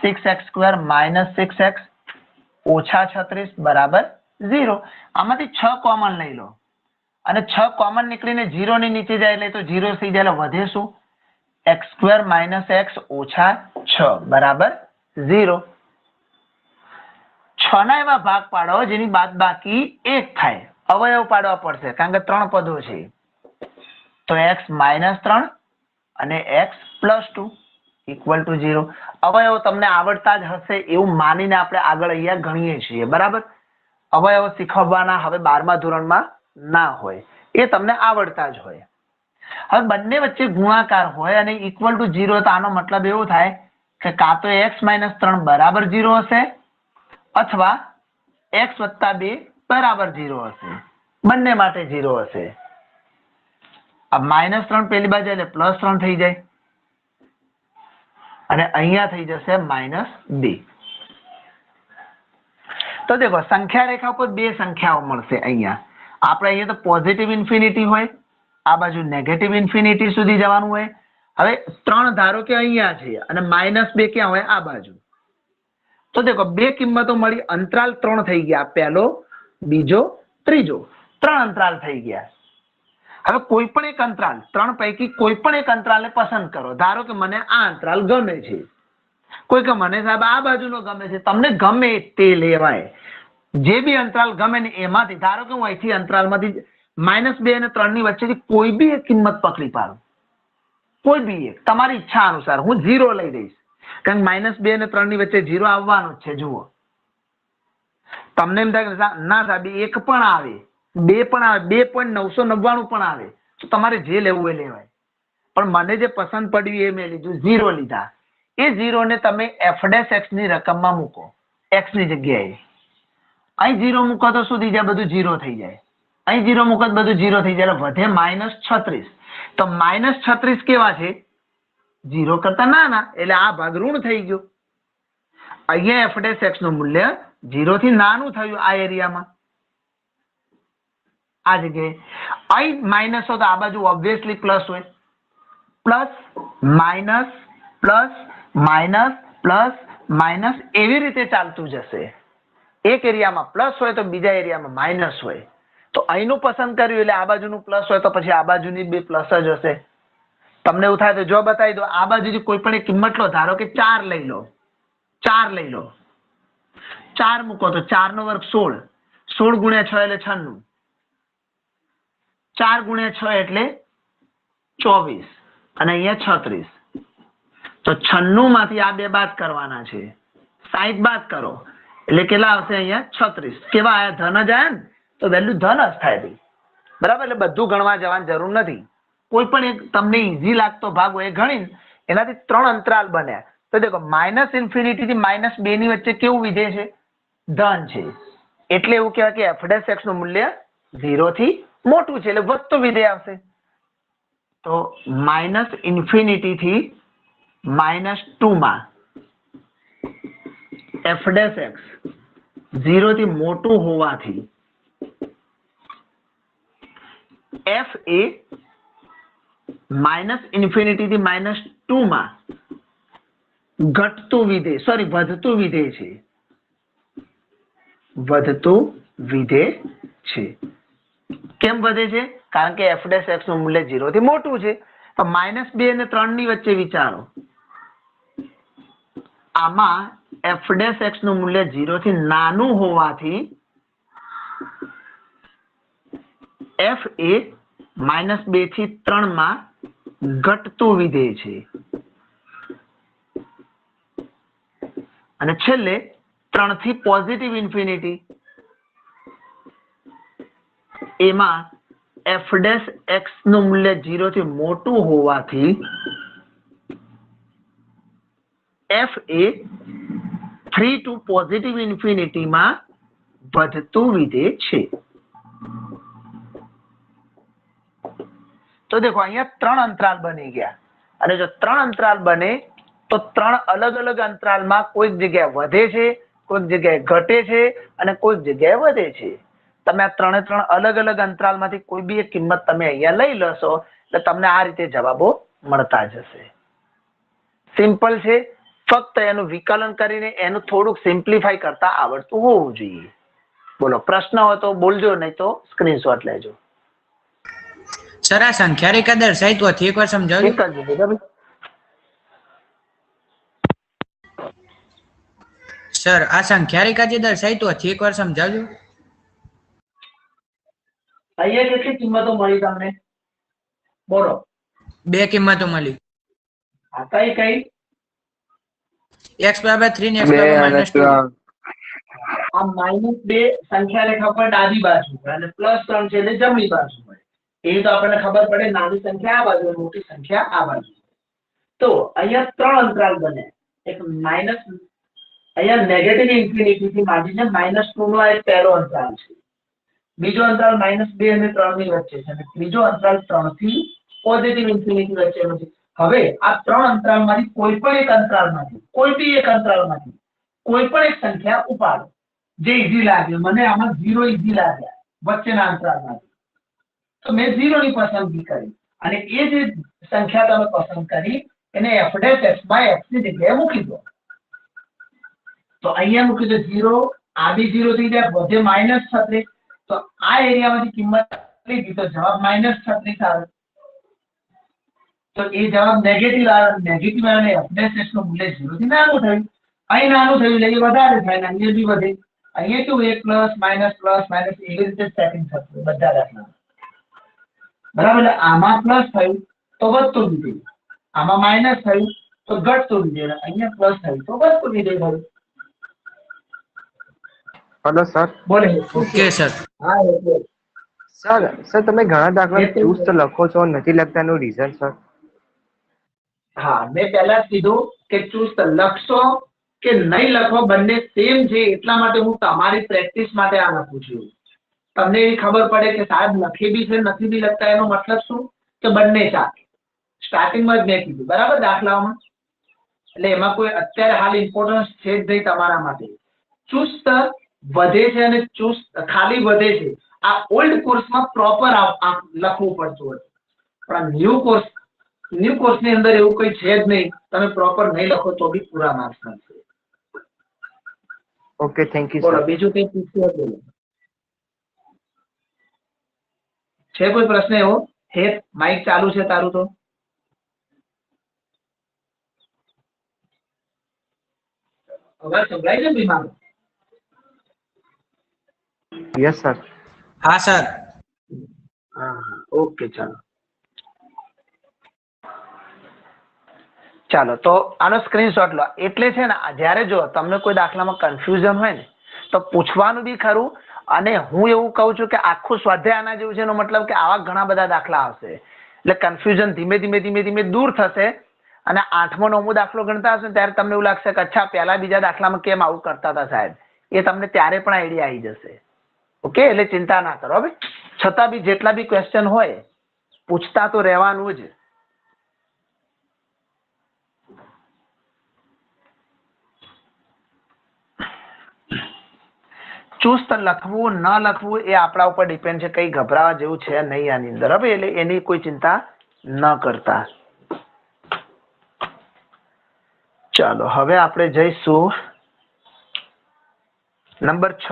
six x square minus six x ઓછા છત્રીસ બરાબર ઝીરો આમાંથી છ કોમન લઈ લો. અને છ કોમન નીકળીને ઝીરો ની નીચે જાય એટલે તો ઝીરો થઈ જાય વધે શું? એક્સ સ્ક્વેર માઇનસ એક્સ ઓછા છ બરાબર ઝીરો છ ના એવા ભાગ પાડો જેની બાદ બાકી એક થાય. અવયવ પાડવા પડશે. કારણ કે ત્રણ પદો છે. તો એક્સ માઇનસ ત્રણ અને x plus two equal to zero અવયવ તમને આવડતા જ હશે એવું માનીને આપણે આગળ અહીંયા ગણીએ છીએ, બરાબર? અવયવ શીખવવાના હવે બારમા ધોરણમાં ના હોય. એ તમને આવડતા જ હોય. હવે બંને વચ્ચે ગુણાકાર હોય અને ઇક્વલ ટુ ઝીરો તો આનો મતલબ એવો થાય કે કાં તો એક્સ માઇનસ ત્રણ બરાબર ઝીરો હશે અથવા એક્સ વત્તા બે બરાબર ઝીરો હશે. બંને માટે ઝીરો હશે. માઇનસ ત્રણ પેલી બાજુ એટલે પ્લસ ત્રણ થઈ જાય. અને અહીંયા થઈ જશે માઇનસ બી તો દેખો, સંખ્યા રેખા પર બે સંખ્યાઓ મળશે અહીંયા. આપણે અહીંયા તો પોઝિટિવ ઇન્ફિનિટી હોય, આ બાજુ નેગેટિવ ઇન્ફિનિટી સુધી જવાનું હોય. હવે ત્રણ ધારો કે અહીંયા છે, અને માઇનસ બે ક્યાં હોય? આ બાજુ. તો દેખો, બે કિંમતો મળી, અંતરાલ ત્રણ થઈ ગયા. પહેલો, બીજો, ત્રીજો. ત્રણ અંતરાલ થઈ ગયા. હવે કોઈ પણ એક અંતરાલ, ત્રણ પૈકી કોઈ પણ એક અંતરાલને પસંદ કરો. ધારો કે મને આ અંતરાલ ગમે છે. કોઈ કે મને સાહેબ આ બાજુનો ગમે છે. તમને ગમે તે લેવાય. જે બી અંતરાલ ગમે ને એમાંથી, ધારો કે હું અહીંથી અંતરાલમાંથી માઇનસ બે અને ત્રણની વચ્ચેથી કોઈ બી એક કિંમત પકડી પાડું. કોઈ બી એક. તમારી ઈચ્છા અનુસાર. હું ઝીરો લઈ દઈશ. કારણ કે માઇનસ બે અને ત્રણની વચ્ચે ઝીરો આવવાનો જ છે. જુઓ. તમને એમ થાય ના સાહેબ, એક પણ આવે. બે પણ આવે, બે પોઈન્ટ નવસો નવ્વાણું પણ આવે. તો તમારે જે લેવું એ લેવાય. પણ મને જે પસંદ પડ્યું એ મેં લીધું ઝીરો લીધા. એ ઝીરોને તમે એફ ડેશ એક્સની રકમમાં મૂકો. એક્સની જગ્યાએ. અહીં ઝીરો મૂકો તો શું થઈ જાય? બધું ઝીરો થઈ જાય. અહીં ઝીરો મૂકો તો બધું ઝીરો થઈ જાય. વધે માઇનસ છત્રીસ. તો માઇનસ છત્રીસ કેવા છે? ઝીરો કરતા નાના. એટલે આ ભાગ ઋણ થઈ ગયો. અહીંયા એફડેસ એક્સનું મૂલ્ય ઝીરો થી નાનું થયું આ એરિયામાં આ જગ્યાએ. અહીં માઇનસ હોય તો આ બાજુ ઓબ્વિયસલી પ્લસ હોય. Plus minus plus minus plus minus એવી રીતે ચાલતું જશે. એક એરિયામાં પ્લસ હોય તો બીજા એરિયામાં માઇનસ હોય. તો અહીંનું પસંદ કર્યું એટલે આ બાજુનું પ્લસ હોય તો પછી આ બાજુની બે પ્લસ જ હશે. તમને એવું થાય તો જો બતાવી દો, આ બાજુની કોઈ પણ એક કિંમત લો, ધારો કે ચાર લઈ લો. ચાર લઈ લો. ચાર મૂકો તો ચાર નો વર્ગ સોળ. સોળ ગુણ્યા છ એટલે છન્નું. ચાર ગુણ્યા છ એટલે ચોવીસ. અને અહીંયા છત્રીસ. તો છન્નું માંથી આ બે બાદ કરવાના છે. સાઈઠ બાદ કરો. એટલે કેટલા આવશે અહીંયા? છત્રીસ. કેવા આયા? ધન જ આયા તો વેલ્યુ ધન જ થાય ભાઈ. બરાબર? એટલે બધું ગણવા જવાની જરૂર નથી. કોઈ પણ એક તમને ઈઝી લાગતો ભાગ હોય એ ગણીને, એનાથી ત્રણ અંતરાલ બન્યા તો દેખો માઇનસ ઇન્ફિનિટી થી માઇનસ બે ની વચ્ચે કેવું વિધેય છે? ધન છે. એટલે એવું કહેવાય કે એફ ડેશ એક્સનું મૂલ્ય ઝીરો થી મોટું છે એટલે વધતું વિધેય આવશે. તો માઇનસ ઇન્ફિનિટી થી માઇનસ ટુ માં એફ ડેશ એક્સ ઝીરો થી મોટું હોવાથી એફ એ માઇનસ ઇન્ફિનિટી થી માઇનસ ટુ માં ઘટતું વિધેય સોરી વધતું વિધેય છે. વધતું વિધેય છે. કેમ વધે છે? કારણ કે એફ ડેશ એક્સનું મૂલ્ય ઝીરો થી મોટું છે. તો માઇનસ બે અને ત્રણની વચ્ચે વિચારો. આમાં એફ ડેશ એક્સનું મૂલ્ય ઝીરો થી નાનું હોવાથી એફ એ માઇનસ બેથી ત્રણમાં ઘટતું વિધેય છે. અને છેલ્લે ત્રણથી પોઝિટિવ ઇન્ફિનિટી એમાં એફ એક્સનું મૂલ્ય ઝીરો થી મોટું હોવાથી એફ એ થ્રી ટુ પોઝિટિવ ઇન્ફિનિટીમાં વધતું વિધેય છે. તો દેખો, અહીંયા ત્રણ અંતરાલ બની ગયા. અને જો ત્રણ અંતરાલ બને, તો ત્રણ અલગ અલગ અંતરાલમાં કોઈક જગ્યાએ વધે છે, કોઈક જગ્યાએ ઘટે છે અને કોઈક જગ્યાએ વધે છે. તમે આ ત્રણે ત્રણ અલગ અલગ અંતરાલમાંથી કોઈ બી એક કિંમત તમે અહીંયા લઈ લેશો એટલે તમને આ રીતે જવાબો મળતા જશે. સિમ્પલ છે. ફક્ત એનું વિકલન કરીને એનું થોડુંક સિમ્પ્લિફાઈ કરતા આવડતું હોવું જોઈએ. બોલો પ્રશ્ન હોય તો બોલજો નહીં તો સ્ક્રીનશોટ લેજો. સર આ સંખ્યા રેખા દર્શાવી તો હજી એકવાર સમજાવી સર આ સંખ્યા રેખા જે દર્શાવી તો એકવાર સમજાવજો. અહીંયા કેટલી કિંમતો મળી તમને? બોલો. બે કિંમતો મળી. આ કઈ કઈ? x બરાબર 3 ને x બરાબર -2 આ માઇનસ બે સંખ્યા રેખા પર ડાબી બાજુ અને પ્લસ ત્રણ છે એટલે જમણી બાજુ હોય. એવી તો આપણને ખબર પડે નાની સંખ્યા આ બાજુ મોટી સંખ્યા આ બાજુ તો અહીંયા ત્રણ અંતરાલ બને. એક માઇનસ અહીંયા નેગેટિવ ઇન્ફિનિટી થી માંડીને માઇનસ ટુ નો આ એક પહેલો અંતરાલ છે. બીજો અંતરાલ માઇનસ બે અને ત્રણની વચ્ચે છે અને ત્રીજો અંતરાલ ત્રણથી પોઝિટિવ ઇન્ફિનિટી વચ્ચેનો છે. હવે આ ત્રણ અંતરાલમાંથી કોઈ પણ એક અંતરાલમાંથી, કોઈ બી એક અંતરાલમાંથી કોઈ પણ એક સંખ્યા ઉપાડો. જે ઈઝી લાગે, મને આમાં ઝીરો ઈઝી લાગ્યા વચ્ચેના અંતરાલમાંથી. તો મેં ઝીરો ની પસંદગી કરી અને એ જે સંખ્યા તમે પસંદ કરી, એને એફ ડેશ એક્સ બાય એક્સની જગ્યાએ મૂકી દો. તો અહીંયા મૂકી દો ઝીરો આ બી ઝીરો થઈ જાય, બધે માઇનસ છત્રીસ તો આ એરિયામાંથી કિંમત લીધી તો જવાબ માઇનસ છત્રીસ આવે તો એ જવાબ નેગેટિવ આવે નેગેટિવ આવે એફનેસનું મૂલ્ય ઝીરો થી નાનું થયું? અહીં નાનું થયું એટલે એ વધારે થાય અહીંયા બી વધે. અહીંયા શું એક પ્લસ માઇનસ પ્લસ માઇનસ એવી રીતે સેટિંગ થતું બધા દાખલા બરાબર? આમાં પ્લસ થયું તો વધતું વિધેય આમાં માઇનસ થયું તો ઘટતું અને અહીંયા પ્લસ થયું તો વધતું વિધેય થયું હલો સર. બોલે. Okay sir. હા સર સર તમે ઘણા દાખલા ચુસ્ત લખો છો નથી લખતા નું રીઝન સર? હા મેં પહેલા જ કીધું કે ચુસ્ત લખશો કે નહીં લખો બંને સેમ છે એટલા માટે હું તમારી પ્રેક્ટિસ માટે આ લખું છું. તમને એવી ખબર પડે કે સાહેબ લખી બી છે નથી બી લખતા એનો મતલબ શું? કે બંને સાથે. સ્ટાર્ટિંગમાં જ મેં કીધું બરાબર દાખલાઓમાં? એટલે એમાં કોઈ અત્યારે હાલ ઇમ્પોર્ટન્સ છે જ નહીં તમારા માટે. ચુસ્ત વધે છે અને ચુસ્ત ખાલી વધે છે. આ ઓલ્ડ કોર્સમાં પ્રોપર લખવું પડતું હતું. પણ આ ન્યૂ કોર્સ ન્યૂ કોર્સની અંદર એવું કંઈ છે જ નહીં. તમે પ્રોપર નહીં લખો તો બી પૂરા માર્ક્સ મળશે ઓકે થેન્ક યુ બોલો સર બીજું કંઈ પૂછવું હોય તો બોલો. છે કોઈ પ્રશ્ન એવો? હે માઇક ચાલુ છે તારું તો? અવાજ સંભળાય છે બીમાર યસ સર હા સર. હા ઓકે ચાલો. ચાલો તો આનો સ્ક્રીનશોટ લો. એટલે છે ને જ્યારે જો તમને કોઈ દાખલામાં કન્ફ્યુઝન હોય ને તો પૂછવાનું બી ખરું અને હું એવું કહું છું કે આખું સ્વાધ્યાય આના જેવું છે એનો મતલબ કે આવા ઘણા બધા દાખલા આવશે. એટલે કન્ફ્યુઝન ધીમે ધીમે ધીમે ધીમે દૂર થશે અને આઠમો નવમો દાખલો ગણતા હશે ત્યારે તમને એવું લાગશે કે અચ્છા પહેલા બીજા દાખલામાં કેમ આવું કરતા હતા સાહેબ? એ તમને ત્યારે પણ આઈડિયા આવી જશે. ઓકે? એટલે ચિંતા ના કરો હવે છતાં બી જેટલા બી ક્વેશ્ચન હોય, પૂછતા તો રહેવાનું જ. ચુસ્ત લખવું, ન લખવું એ આપણા ઉપર ડિપેન્ડ છે. કઈ ગભરાવા જેવું છે નહીં આની અંદર હવે એટલે એની કોઈ ચિંતા ન કરતા. ચાલો, હવે આપણે જઈશું નંબર છ.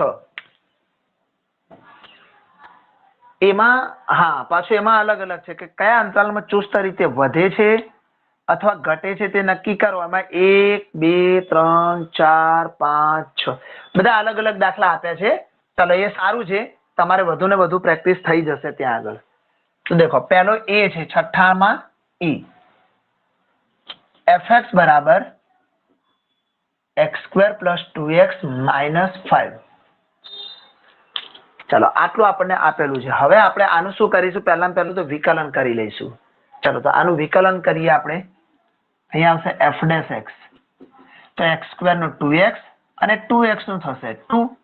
એમાં, હા, પાછું એમાં અલગ અલગ છે કે કયા અંતરાલમાં ચુસ્ત રીતે વધે છે અથવા ઘટે છે તે નક્કી કરો. એમાં એક, બે, ત્રણ, ચાર, પાંચ, છ. બધા અલગ અલગ દાખલા આપ્યા છે. ચાલો, એ સારું છે. તમારે વધુ ને વધુ પ્રેક્ટિસ થઈ જશે ત્યાં આગળ. તો દેખો, પહેલો એ છે છઠ્ઠામાં ઈ. એફ એક્સ બરાબર x square plus two x minus five ચાલો, આટલું આપણને આપેલું છે. હવે આપણે આનું શું કરીશું? પહેલા પહેલું તો વિકલન કરી લઈશું. ચાલો, તો આનું વિકલન કરીએ આપણે. અહીંયા આવશે એફ ડેસ એક્સ તો એક્સ સ્ક્વેરનું ટુ એક્સ અને ટુ એક્સનું થશે ટુ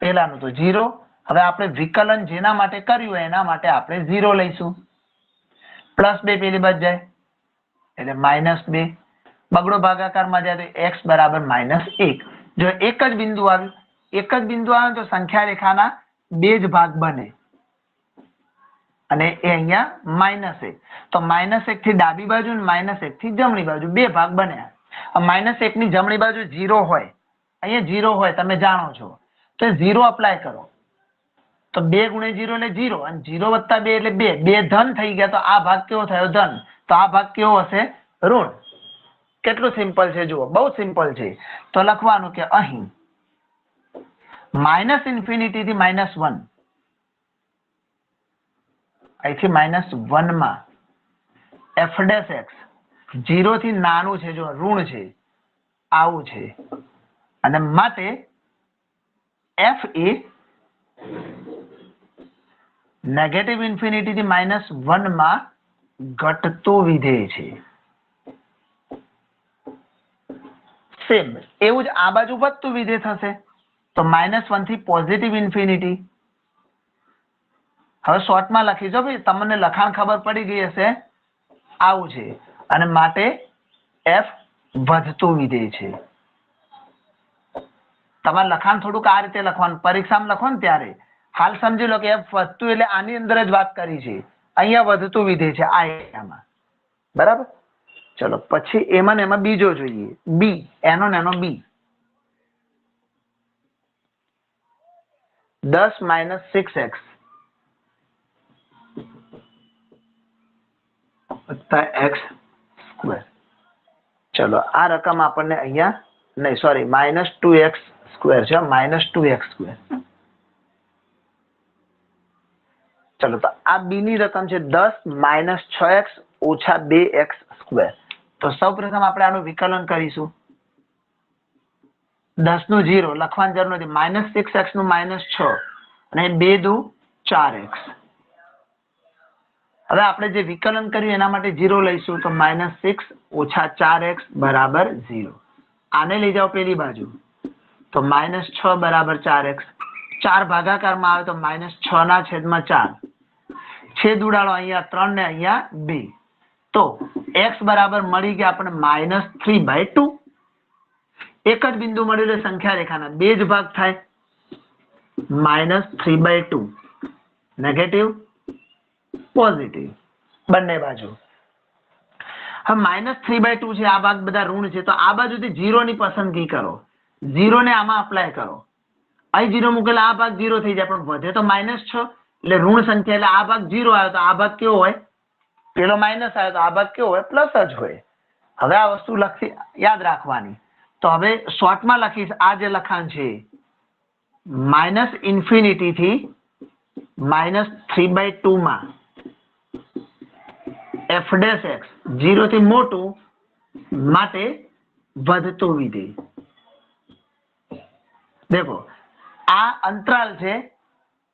પેલાનું તો ઝીરો હવે આપણે વિકલન જેના માટે કર્યું એના માટે આપણે ઝીરો લઈશું. પ્લસ બે પેલી બાજુ જાય. એટલે માઇનસ બે. બગડો ભાગાકારમાં જાય તો એક્સ બરાબર માઇનસ એક. જો એક જ બિંદુ આવ્યું એક જ બિંદુ આવે તો સંખ્યા રેખાના બે જ ભાગ બને. અને એ અહીંયા માઇનસ એક. તો માઇનસ એક થી ડાબી બાજુ માઇનસ એક થી જમણી બાજુ બે ભાગ બન્યા. માઇનસ એક ની જમણી બાજુ ઝીરો હોય. અહીંયા ઝીરો હોય, તમે જાણો છો. તો ઝીરો અપ્લાય કરો. તો બે ગુણે ઝીરો એટલે ઝીરો અને ઝીરો વત્તા બે એટલે બે. બે ધન થઈ ગયા તો આ ભાગ કેવો થયો? ધન. તો આ ભાગ કેવો હશે? ઋણ. કેટલું સિમ્પલ છે? જુઓ, બહુ સિમ્પલ છે. તો લખવાનું કે અહીં. માઇનસ ઇન્ફિનિટી થી માઇનસ વન. અહીંથી માઇનસ વનમાં એફ ડેસ એક્સ જીરો થી નાનું છે, જો ઋણ છે, આવું છે. અને માટે એફ એ નેગેટિવ ઇન્ફિનિટી થી માઇનસ વનમાં ઘટતું વિધેય છે. સેમ એવું જ આ બાજુ વધતું વિધેય થશે. તો માઇનસ વનથી પોઝિટિવ ઇન્ફિનિટી હવે શોર્ટમાં લખી જો ભાઈ, તમને લખાણ ખબર પડી ગઈ હશે. આવું છે. અને માટે એફ વધતું વિધેય છે. તમારે લખાણ થોડુંક આ રીતે લખવાનું. પરીક્ષામાં લખો ને ત્યારે. હાલ સમજી લો કે એફ વધતું એટલે આની અંદર જ વાત કરી છે. અહીંયા વધતું વિધેય છે આ એરિયામાં. બરાબર? ચલો, પછી એમાં ને એમાં બીજો જોઈએ. બી એનો ને એનો બી દસ minus six x x square ચલો, આ રકમ આપણને અહીંયા, નહીં sorry minus two x square છે માઇનસ ટુ એક્સ સ્ક્વેર ચલો, તો આ બી ની રકમ છે દસ માઇનસ છ એક્સ ઓછા બે એક્સ સ્ક્વેર તો સૌ પ્રથમ આપણે આનું વિકલન કરીશું. દસનું જીરો લખવાની જરૂર નથી. માઇનસ સિક્સ એક્સનું માઇનસ છ. અને બે દુ ચાર એક્સ. હવે આપણે જે વિકલન કર્યું એના માટે જીરો લઈશું, તો માઇનસ સિક્સ ઓછા ચાર એક્સ બરાબર ઝીરો. આને લઈ જાઓ પેલી બાજુ. તો માઇનસ છ બરાબર ચાર એક્સ. ચાર ભાગાકારમાં આવે તો માઇનસ છ ના છેદમાં ચાર. છેદ ઉડાડો અહીંયા ત્રણ ને અહીંયા બે. તો એક્સ બરાબર મળી ગયા આપણને માઇનસ થ્રી બાય ટુ. એક જ બિંદુ મળ્યું એટલે સંખ્યા રેખાના બે જ ભાગ થાય. Minus three by two negative positive બંને બાજુ. હવે માઇનસ થ્રી બાય ટુ છે, આ ભાગ બધા ઋણ છે. તો આ બાજુથી ઝીરો ની પસંદગી કરો. ઝીરો ને આમાં અપ્લાય કરો. અહીં ઝીરો મૂકેલા આ ભાગ ઝીરો થઈ જાય, પણ વધે તો માઇનસ છ. એટલે ઋણ સંખ્યા, એટલે આ ભાગ ઝીરો આવ્યો તો આ ભાગ કેવો હોય? પેલો માઇનસ આવ્યો તો આ ભાગ કેવો હોય? પ્લસ જ હોય. હવે આ વસ્તુ લખી, યાદ રાખવાની. તો હવે શોર્ટમાં લખીશ, આ જે લખાણ છે માઇનસ ઇન્ફિનિટી થી માઇનસ થ્રી બાય ટુ માં એફ ડેસ એક્સ ઝીરો થી મોટું માટે વધતું વિધેય. દેખો, આ અંતરાલ છે,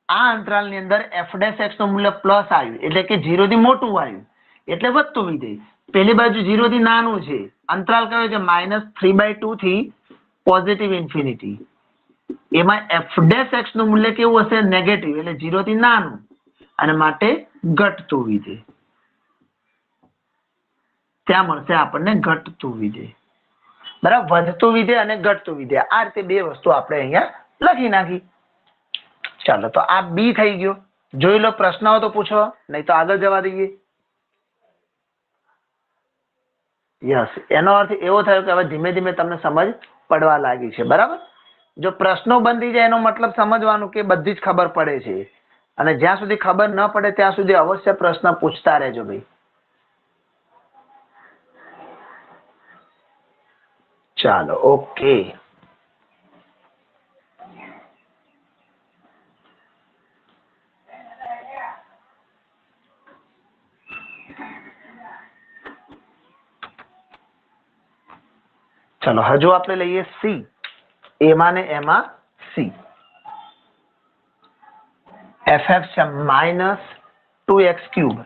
આ અંતરાલની અંદર એફ ડેસ એક્સનું મૂલ્ય પ્લસ આવ્યું, એટલે કે ઝીરો થી મોટું આવ્યું, એટલે વધતું વિધેય. પેલી બાજુ ઝીરો થી નાનું છે અંતરાલ કયો છે? માઇનસ થ્રી બાય ટુ થી પોઝિટિવ ઇન્ફિનિટી. એમાં એફ ડેસ એક્સનું મૂલ્ય કેવું હશે? નેગેટિવ, એટલે ઝીરો થી નાનું. અને માટે ઘટતું વિધેય ત્યાં મળશે આપણને ઘટતું વિધેય બરાબર? વધતું વિધેય અને ઘટતું વિધેય આ રીતે બે વસ્તુ આપણે અહીંયા લખી નાખી. ચાલો, તો આ બી થઈ ગયો. જોઈ લો, પ્રશ્ન તો પૂછો. નહીં તો આગળ જવા દઈએ. યસ એનો અર્થ એવો થયો કે હવે ધીમે ધીમે તમને સમજ પડવા લાગી છે. બરાબર? જો પ્રશ્નો બંધી જાય એનો મતલબ સમજવાનું કે બધી જ ખબર પડે છે. અને જ્યાં સુધી ખબર ન પડે ત્યાં સુધી અવશ્ય પ્રશ્ન પૂછતા રહેજો ભાઈ. ચાલો ઓકે ચલો, હજુ આપણે લઈએ સી એમાં ને એમાં સી એફ એફ છે minus two x cube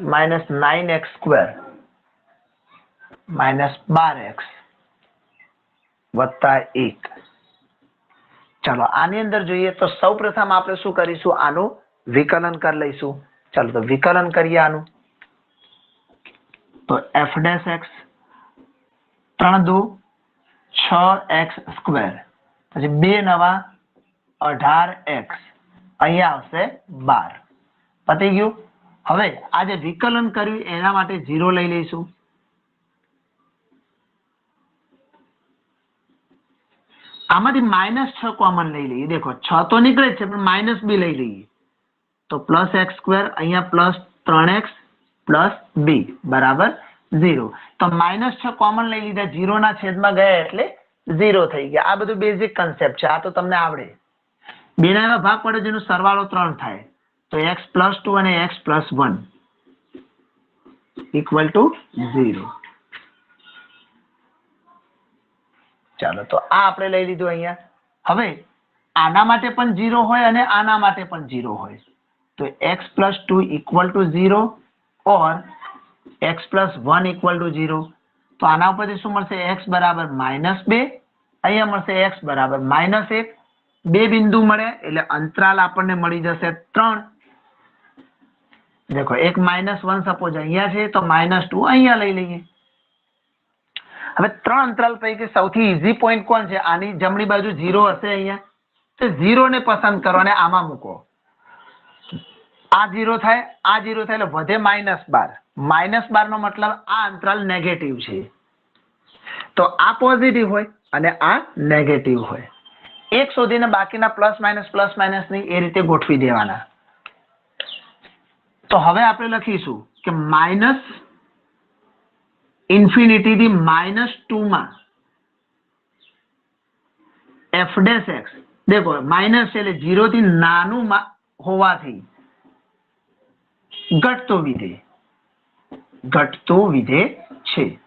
minus nine x square minus બાર એક્સ વત્તા એક. ચાલો, આની અંદર જોઈએ તો સૌ પ્રથમ આપણે શું કરીશું? આનું વિકલન કરી લઈશું. ચાલો, તો વિકલન કરીએ આનું. તો એફ ડેશ એક્સ ત્રણ દુ છ એક્સ સ્ક્વેર પછી બે નવા અઢાર એક્સ અહીંયા આવશે બાર. પતી ગયું? હવે આ જે વિકલન કર્યું, એના માટે ઝીરો લઈ લઈશું. આમાંથી માઇનસ છ કોમન લઈ લઈએ. દેખો, છ તો નીકળે છે, પણ માઇનસ બી લઈ લઈએ. તો પ્લસ એક્સ સ્ક્વેર અહીંયા પ્લસ ત્રણ એક્સ પ્લસ બી, બરાબર? ઝીરો. તો માઇનસ છ કોમન લઈ લીધા ઝીરો ના છેદમાં ગયા એટલે ઝીરો થઈ ગયા. આ બધું બેઝિક કન્સેપ્ટ છે. આ તો તમને આવડે. બેના એવા ભાગ પડે જેનો સરવાળો ત્રણ થાય. તો એક્સ પ્લસ ટુ અને x plus one equal to zero ચાલો, તો આ આપણે લઈ લીધું અહીંયા. હવે આના માટે પણ ઝીરો હોય અને આના માટે પણ ઝીરો હોય. તો x plus two equal to zero or x plus one equal to zero તો આના ઉપરથી શું મળશે? એક્સ બરાબર માઇનસ બે. અહીંયા મળશે એક્સ બરાબર માઇનસ એક. બે બિંદુ મળે, એટલે અંતરાલ આપણને મળી જશે ત્રણ. દેખો, એક માઇનસ વન સપોઝ અહીંયા છે, તો માઇનસ ટુ અહીંયા લઈ લઈએ. હવે ત્રણ અંતરાલ પૈકી સૌથી ઈઝી પોઈન્ટ કોણ છે? આની જમણી બાજુ ઝીરો હશે અહીંયા. તો ઝીરો ને પસંદ કરો અને આમાં મૂકો. આ ઝીરો થાય, આ ઝીરો થાય એટલે વધે માઇનસ બાર. માઇનસ બાર નો મતલબ આ અંતરાલ નેગેટિવ છે. તો આ પોઝિટિવ હોય અને આ નેગેટિવ હોય. એક શોધીને બાકીના પ્લસ માઇનસ પ્લસ માઇનસની એ રીતે ગોઠવી દેવાના. તો હવે આપણે લખીશું કે માઇનસ ઇન્ફિનિટી થી માઇનસ ટુ માં એફ ડેસ એક્સ દેખો માઇનસ એટલે ઝીરો થી નાનું હોવાથી ઘટતો વિધેય ઘટતો વિધેય છે.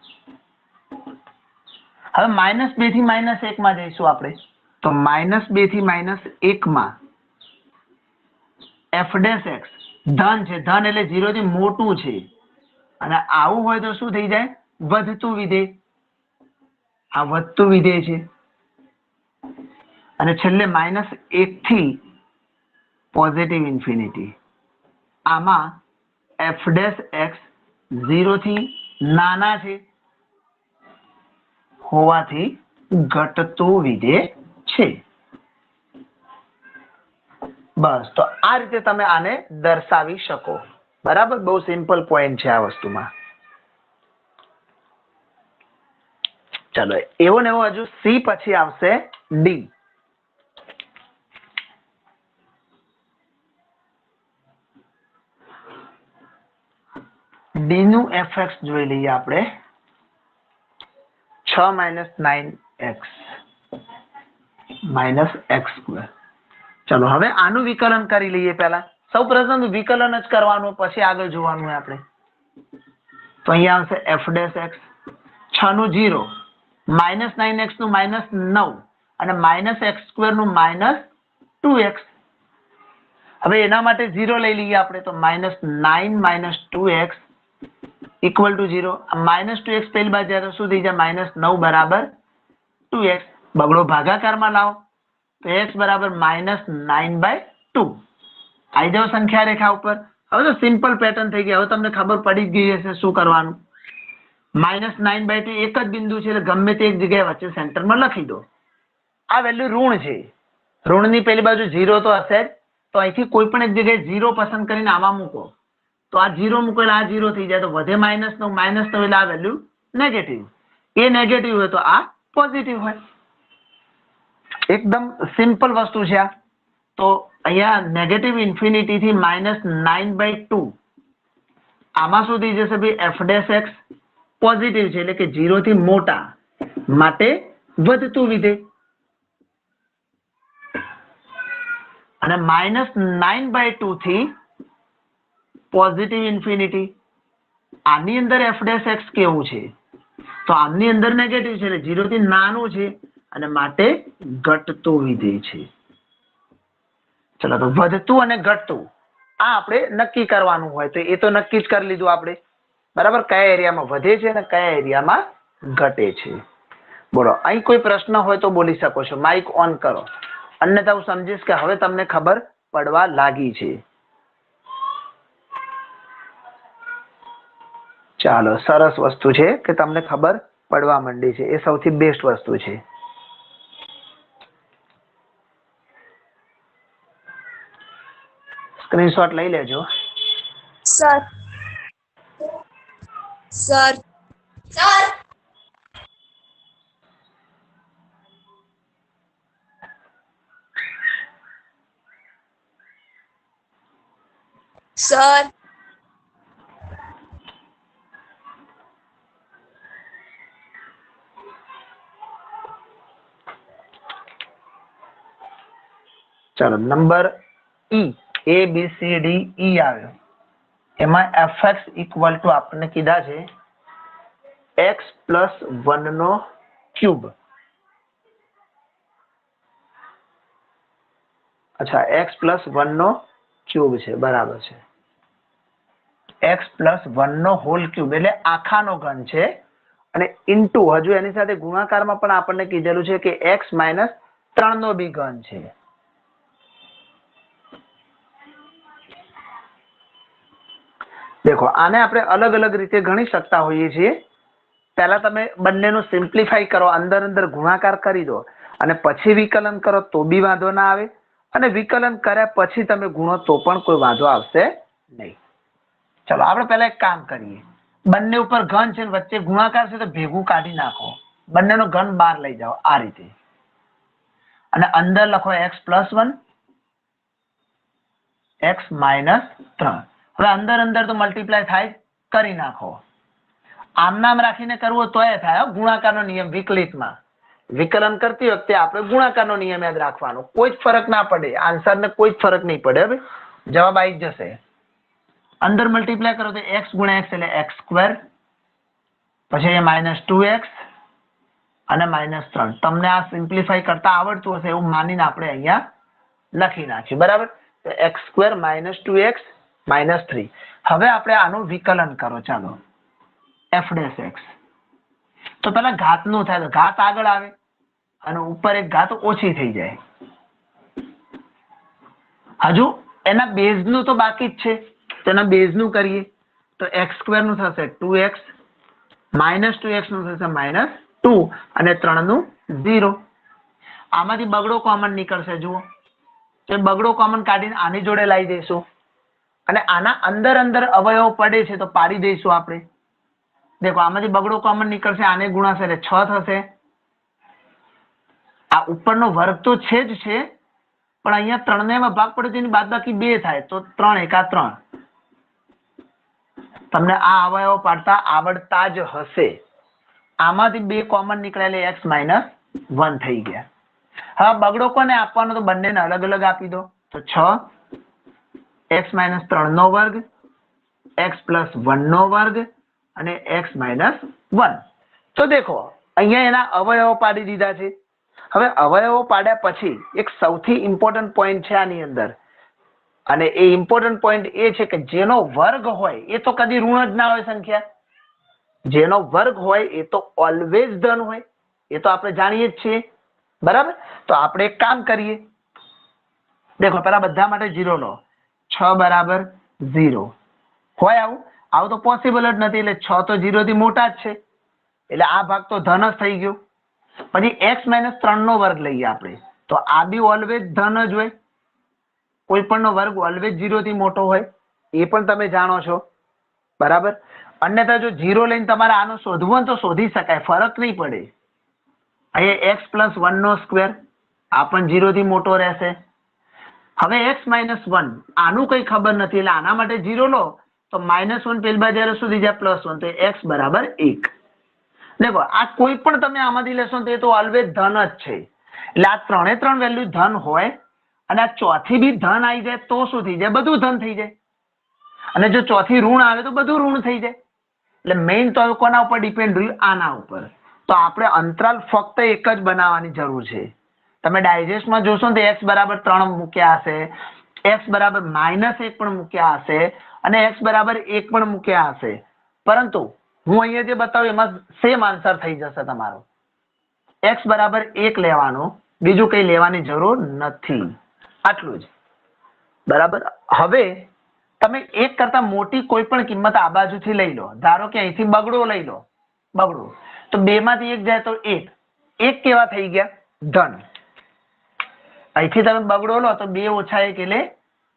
હવે માઇનસ બેથી માઇનસ એક માં જઈશું આપણે. તો માઇનસ બેથી માઇનસ એક માં એફ એક્સ ધન છે. ધન એટલે ઝીરો થી મોટું છે. અને આવું હોય તો શું થઈ જાય? વધતું વિધેય આ વધતું વિધેય છે. અને છેલ્લે માઇનસ એક થી પોઝિટિવ ઇન્ફિનિટી આમાં એફ ડેશ એક્સથી નાના છે. હોવાથી ઘટતું વિધેય છે. બસ, તો આ રીતે તમે આને દર્શાવી શકો. બરાબર? બહુ સિમ્પલ પોઈન્ટ છે આ વસ્તુમાં. ચલો, એવો ને એવો હજુ સી પછી આવશે ડી ડી નું એફ એક્સ જોઈ લઈએ આપણે. છ minus nine x minus x ચલો, હવે આનું વિકલન કરી લઈએ પહેલા. સૌ પ્રથમ વિકલન જ કરવાનું, પછી આગળ જોવાનું આપણે. તો અહીંયા આવશે એફ ડેશ એક્સ છ નું જીરો માઇનસ નાઇન એક્સનું માઇનસ નવ. અને માઇનસ એક્સ સ્ક્વેરનું માઇનસ ટુ એક્સ હવે એના માટે ઝીરો લઈ લઈએ આપણે, તો minus nine minus two x equal to zero minus two x પહેલી બાજુ જાય તો શું થઈ જાય? માઇનસ નવ બરાબર ટુ બગડો ભાગાકારમાં લાવો. તો એક્સ બરાબર માઇનસ નાઇન બાય ટુ આવી જાવ સંખ્યા રેખા ઉપર. હવે તો સિમ્પલ પેટર્ન થઈ ગઈ હવે તમને ખબર પડી જ ગઈ હશે શું કરવાનું. માઇનસ નાઇન બાય ટુ એક જ બિંદુ છે, એટલે ગમે તે એક જગ્યાએ વચ્ચે સેન્ટરમાં લખી દો. આ વેલ્યુ ઋણ છે. ઋણની પેલી બાજુ ઝીરો તો હશે જ. તો અહીંથી કોઈ પણ એક જગ્યાએ ઝીરો પસંદ કરીને આવા મૂકો. તો આ ઝીરો મૂકો આ ઝીરો થઈ જાય. તો વધે માઇનસ નો માઇનસ તો એટલે આ વેલ્યુ નેગેટિવ એ નેગેટિવ હોય તો આ પોઝિટિવ હોય. એકદમ સિમ્પલ વસ્તુ છે આ. તો અહીંયા નેગેટિવ ઇન્ફિનિટી થી માઇનસ નાઇન બાય ટુ આમાં શું થઈ જશે ભાઈ? એફ ડેસ એક્સ પોઝિટિવ છે. એટલે કે જીરો થી મોટા માટે વધતું વિધેય અને માઇનસ નાઇન બાય ટુ થી પોઝિટિવ ઇન્ફિનિટી આની અંદર એફ ડેશ એક્સ કેવું છે? તો આની અંદર નેગેટિવ છે, એટલે જીરો થી નાનું છે અને માટે ઘટતું વિધેય છે. ચલો, તો વધતું અને ઘટતું, આ આપણે નક્કી કરવાનું હોય તો એ તો નક્કી જ કરી લીધું આપણે. બરાબર? કયા એરિયામાં વધે છે અને કયા એરિયામાં ઘટે છે? બોલો, અહીં કોઈ પ્રશ્ન હોય તો બોલી શકો છો. માઇક ઓન કરો. અન્યથા હું સમજીશ કે હવે તમને ખબર પડવા લાગી છે. ચાલો, સરસ વસ્તુ છે કે તમને ખબર પડવા માંડી છે. એ સૌથી બેસ્ટ વસ્તુ છે. સ્ક્રીનશોટ લઈ લેજો. સર સર સર સર ચાલો number E A B C D E આવ્યો. એમાં એફ એક્સ ઇક્વલ ટુ આપણને કીધા છે એક્સ પ્લસ વન નો ક્યુબ અચ્છા એક્સ પ્લસ વન નો ક્યુબ છે, બરાબર છે. એક્સ પ્લસ વન નો હોલ ક્યુબ એટલે આખાનો ઘન છે. અને ઇન્ટુ હજુ એની સાથે ગુણાકારમાં પણ આપણને કીધેલું છે કે એક્સ માઇનસ ત્રણ નો બી ઘન છે. દેખો, આને આપણે અલગ અલગ રીતે ગણી શકતા હોઈએ છીએ. પહેલા તમે બંનેનું સિમ્પ્લિફાઈ કરો, અંદર અંદર ગુણાકાર કરી દો અને પછી વિકલન કરો, તો બી વાંધો ના આવે. અને વિકલન કર્યા પછી તમે ગુણો, તો પણ કોઈ વાંધો આવશે નહીં. ચલો, આપણે પહેલા એક કામ કરીએ. બંને ઉપર ઘન છે વચ્ચે ગુણાકાર છે તો ભેગું કાઢી નાખો. બંનેનો ઘન બહાર લઈ જાઓ, આ રીતે. અને અંદર લખો x plus one x minus ત્રણ હવે અંદર અંદર તો મલ્ટીપ્લાય થાય કરી નાખો. આમ નામ રાખીને કરવું તો એ થાય ગુણાકારનો નિયમ વિકલિતમાં. વિકલન કરતી વખતે આપણે ગુણાકારનો નિયમ યાદ રાખવાનો. કોઈ જ ફરક ના પડે. આન્સરને કોઈ જ ફરક નહીં પડે હવે જવાબ આવી જશે. અંદર મલ્ટીપ્લાય કરો તો એક્સ ગુણ્યા એક્સ એટલે એક્સ સ્ક્વેર પછી અહીંયા માઇનસ ટુ એક્સ અને માઇનસ ત્રણ તમને આ સિમ્પ્લિફાઈ કરતા આવડતું હશે એવું માનીને આપણે અહીંયા લખી નાખીએ બરાબર? X square minus two x minus three. હવે આપણે આનું વિકલન કરો, ચાલો. એફ ડેશ એક્સ તો પેલા ઘાતનું થાય ઘાત આગળ આવે અને ઉપર એક ઘાત ઓછી થઈ જાય. હજુ એના બેઝનું તો બાકી જ છે. તો એના બેઝનું કરીએ. તો એક્સ સ્ક્વેરનું થશે ટુ એક્સ માઇનસ ટુ એક્સનું થશે માઇનસ ટુ અને ત્રણનું ઝીરો આમાંથી બગડો કોમન નીકળશે, જુઓ. એ બગડો કોમન કાઢીને આની જોડે લાવી દઈશું. અને આના અંદર અંદર અવયવ પડે છે તો પાડી દઈશું આપણે. દેખો, આમાંથી બગડો કોમન નીકળશે, આને ગુણાશે એટલે છ થશે. આ ઉપરનો વર્ગ તો છે જ છે, પણ અહીંયા ત્રણ ને ભાગ પડે તેની બાદ બાકી બે થાય, તો ત્રણ એકા ત્રણ. તમને આ અવયવ પાડતા આવડતા જ હશે. આમાંથી બે કોમન નીકળ્યા એટલે એક્સ માઇનસ વન થઈ ગયા. હવે બગડો કોને આપવાનો? તો બંનેને અલગ અલગ આપી દો. તો છ એક્સ માઇનસ ત્રણ નો વર્ગ એક્સ પ્લસ વન નો વર્ગ અને એક્સ માઇનસ વન તો દેખો, અહીંયા એના અવયવો પાડી દીધા છે. હવે અવયવો પાડ્યા પછી એક સૌથી ઇમ્પોર્ટન્ટ પોઈન્ટ છે આની અંદર. અને એ ઇમ્પોર્ટન્ટ પોઈન્ટ એ છે કે જેનો વર્ગ હોય, એ તો કદી ઋણ જ ના હોય સંખ્યા. જેનો વર્ગ હોય, એ તો ઓલવેઝ ધન હોય. એ તો આપણે જાણીએ જ છીએ. બરાબર? તો આપણે એક કામ કરીએ. દેખો, પેલા બધા માટે ઝીરો લો છ બરાબર ઝીરો. હોય આવું? આવું તો પોસિબલ જ નથી, એટલે છ તો ઝીરો થી મોટા જ છે. એટલે આ ભાગ તો ધન જ થઈ ગયો. પછી એક્સ માઇનસ ત્રણ નો વર્ગ લઈએ આપણે. તો આ બી ઓલવેઝ ધન જ હોય. કોઈ પણ નો વર્ગ ઓલવેઝ ઝીરો થી મોટો હોય. એ પણ તમે જાણો છો. બરાબર? અન્યથા જો ઝીરો લઈને તમારે આનો શોધવું તો શોધી શકાય. ફરક નહીં પડે. અહીંયા એક્સ પ્લસ વન નો સ્ક્વેર આ પણ ઝીરો થી મોટો રહેશે. હવે એક્સ માઇનસ વન આનું કઈ ખબર નથી, એટલે આના માટે જીરો લો, તો માઇનસ વન પેલ બાજુ જ્યારે સુધી જાય? પ્લસ વન તો એક્સ બરાબર એક. દેખો, આ કોઈ પણ તમે આમાંથી લેશો તો એ તો ઓલવેઝ ધન જ છે. એટલે આ ત્રણે ત્રણ વેલ્યુ ધન હોય, અને આ ચોથી બી ધન આવી જાય તો શું થઈ જાય? બધું ધન થઈ જાય. અને જો ચોથી ઋણ આવે તો બધું ઋણ થઈ જાય. એટલે મેઇન તો કોના ઉપર ડિપેન્ડ રહ્યું? આના ઉપર. તો આપણે અંતરાલ ફક્ત એક જ બનાવવાની જરૂર છે. તમે ડાયજેસ્ટમાં જોશો ને તો એક્સ બરાબર ત્રણ મૂક્યા હશે. એક્સ બરાબર માઇનસ એક પણ મૂક્યા હશે અને એક્સ બરાબર એક પણ મૂક્યા હશે. પરંતુ હું અહીંયા જે બતાવું એમાં સેમ આન્સર થઈ જશે તમારો. એક્સ બરાબર એક લેવાનો, બીજું કંઈ લેવાની જરૂર નથી. આટલું જ. બરાબર? હવે તમે એક કરતા મોટી કોઈ પણ કિંમત આ બાજુથી લઈ લો. ધારો કે અહીંથી બગડો લઈ લો. બગડો. તો બે માંથી એક જાય તો એક. એક કેવા થઈ ગયા? ધન. અહીંથી તમે બગડો લો તો બે ઓછા એક એટલે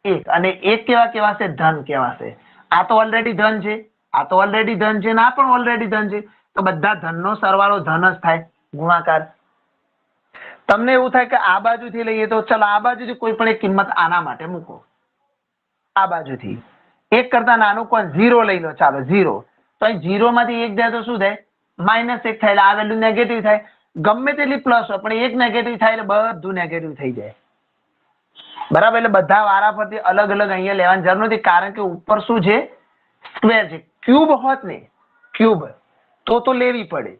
એક. અને એક કેવા કેવાશે? ધન કેવાશે. આ તો ઓલરેડી ધન છે. આ તો ઓલરેડી ધન છે ને આ પણ ઓલરેડી ધન છે. તો બધા ધનનો સરવાળો ધન જ થાય. ગુણાકાર. તમને એવું થાય કે આ બાજુથી લઈએ તો ચલો આ બાજુથી કોઈ પણ એક કિંમત આના માટે મૂકો. આ બાજુથી. એક કરતા નાનું કોણ? ઝીરો લઈ લો. ચાલો, ઝીરો. તો અહીં ઝીરો માંથી એક જાય તો શું થાય? માઇનસ એક થાય. આ વેલ્યુ નેગેટિવ થાય. ગમે તેટલી પ્લસ હોય, પણ એક નેગેટિવ થાય એટલે બધું નેગેટિવ થઈ જાય. બરાબર? એટલે બધા વારા પરથી અલગ અલગ અહીંયા લેવાની જરૂર નથી, કારણ કે ઉપર શું છે? સ્ક્વેર છે. ક્યુબ હોત ને ક્યુબ તો તો લેવી પડે.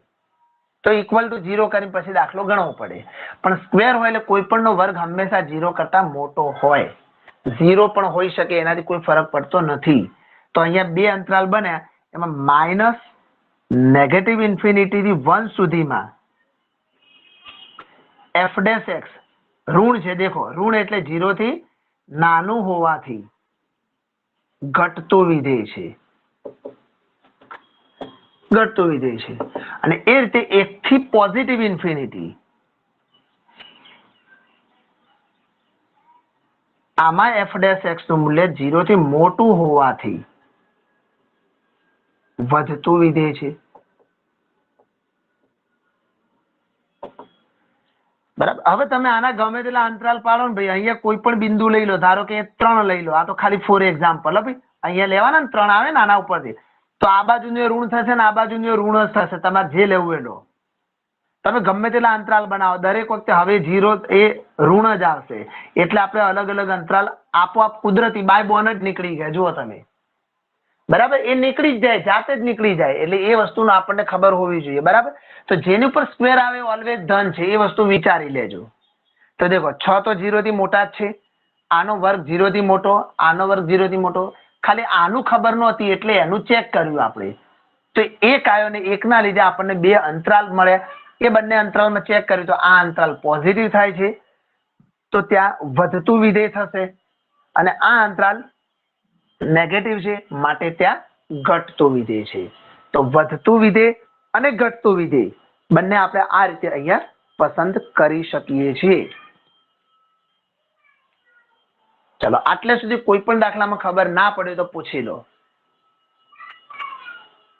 તો ઇક્વલ ટુ ઝીરો કરીને પછી દાખલો ગણવો પડે. પણ સ્ક્વેર હોય એટલે કોઈ પણ નો વર્ગ હંમેશા ઝીરો કરતા મોટો હોય. ઝીરો પણ હોઈ શકે, એનાથી કોઈ ફરક પડતો નથી. તો અહીંયા બે અંતરાલ બન્યા, એમાં માઇનસ નેગેટિવ ઇન્ફિનિટી થી વન સુધીમાં એફ ડેશ એક્સ ઋણ છે, દેખો, ઋણ એટલે ઝીરો થી નાનું હોવાથી ઘટતું વિધેય છે. ઘટતું વિધેય છે. અને એ રીતે એક થી પોઝિટિવ ઇન્ફિનિટી આમાં એફ ડેશ એક્સનું મૂલ્ય જીરો થી મોટું હોવાથી વધતું વિધેય છે. બરાબર. હવે તમે આના ગમે તેટલા અંતરાલ પાડો ને ભાઈ, અહીંયા કોઈ પણ બિંદુ લઈ લો. ધારો કે ત્રણ લઈ લો. આ તો ખાલી ફોર એક્ઝામ્પલ ભાઈ, અહીંયા લેવાના ને ત્રણ આવે ને આના ઉપરથી. તો આ બાજુનું એ ઋણ થશે ને આ બાજુનું ઋણ જ થશે. તમારે જે લેવું એ તમે ગમે તેટલા અંતરાલ બનાવો. દરેક વખતે હવે જીરો એ ઋણ જ આવશે. એટલે આપણે અલગ અલગ અંતરાલ આપોઆપ કુદરતી બાય બોન જ નીકળી ગયા. જુઓ તમે. બરાબર? એ નીકળી જ જાય, જાતે જ નીકળી જાય. એટલે એ વસ્તુનો આપણને ખબર હોવી જોઈએ. બરાબર? તો જેની ઉપર સ્ક્વેર આવે ઓલવેઝ ધન છે. એ વસ્તુ વિચારી લેજો. તો દેખો, છ તો ઝીરો થી મોટા જ છે. આનો વર્ગ ઝીરો થી મોટો, આનો વર્ગ ઝીરો થી મોટો. ખાલી આનું ખબર નહોતી એટલે એનું ચેક કર્યું આપણે. તો એક આવ્યો ને એકના લીધે આપણને બે અંતરાલ મળ્યા એ બંને અંતરાલમાં ચેક કર્યું તો આ અંતરાલ પોઝિટિવ થાય છે. તો ત્યાં વધતું વિધેય થશે. અને આ અંતરાલ નેગેટિવ છે, માટે ત્યાં ઘટતું વિધેય છે. તો વધતું વિધેય અને ઘટતું વિધેય બંને આપણે આ રીતે અહીંયા પસંદ કરી શકીએ છીએ. ચલો, આટલે સુધી કોઈ પણ દાખલામાં ખબર ના પડે તો પૂછી લો.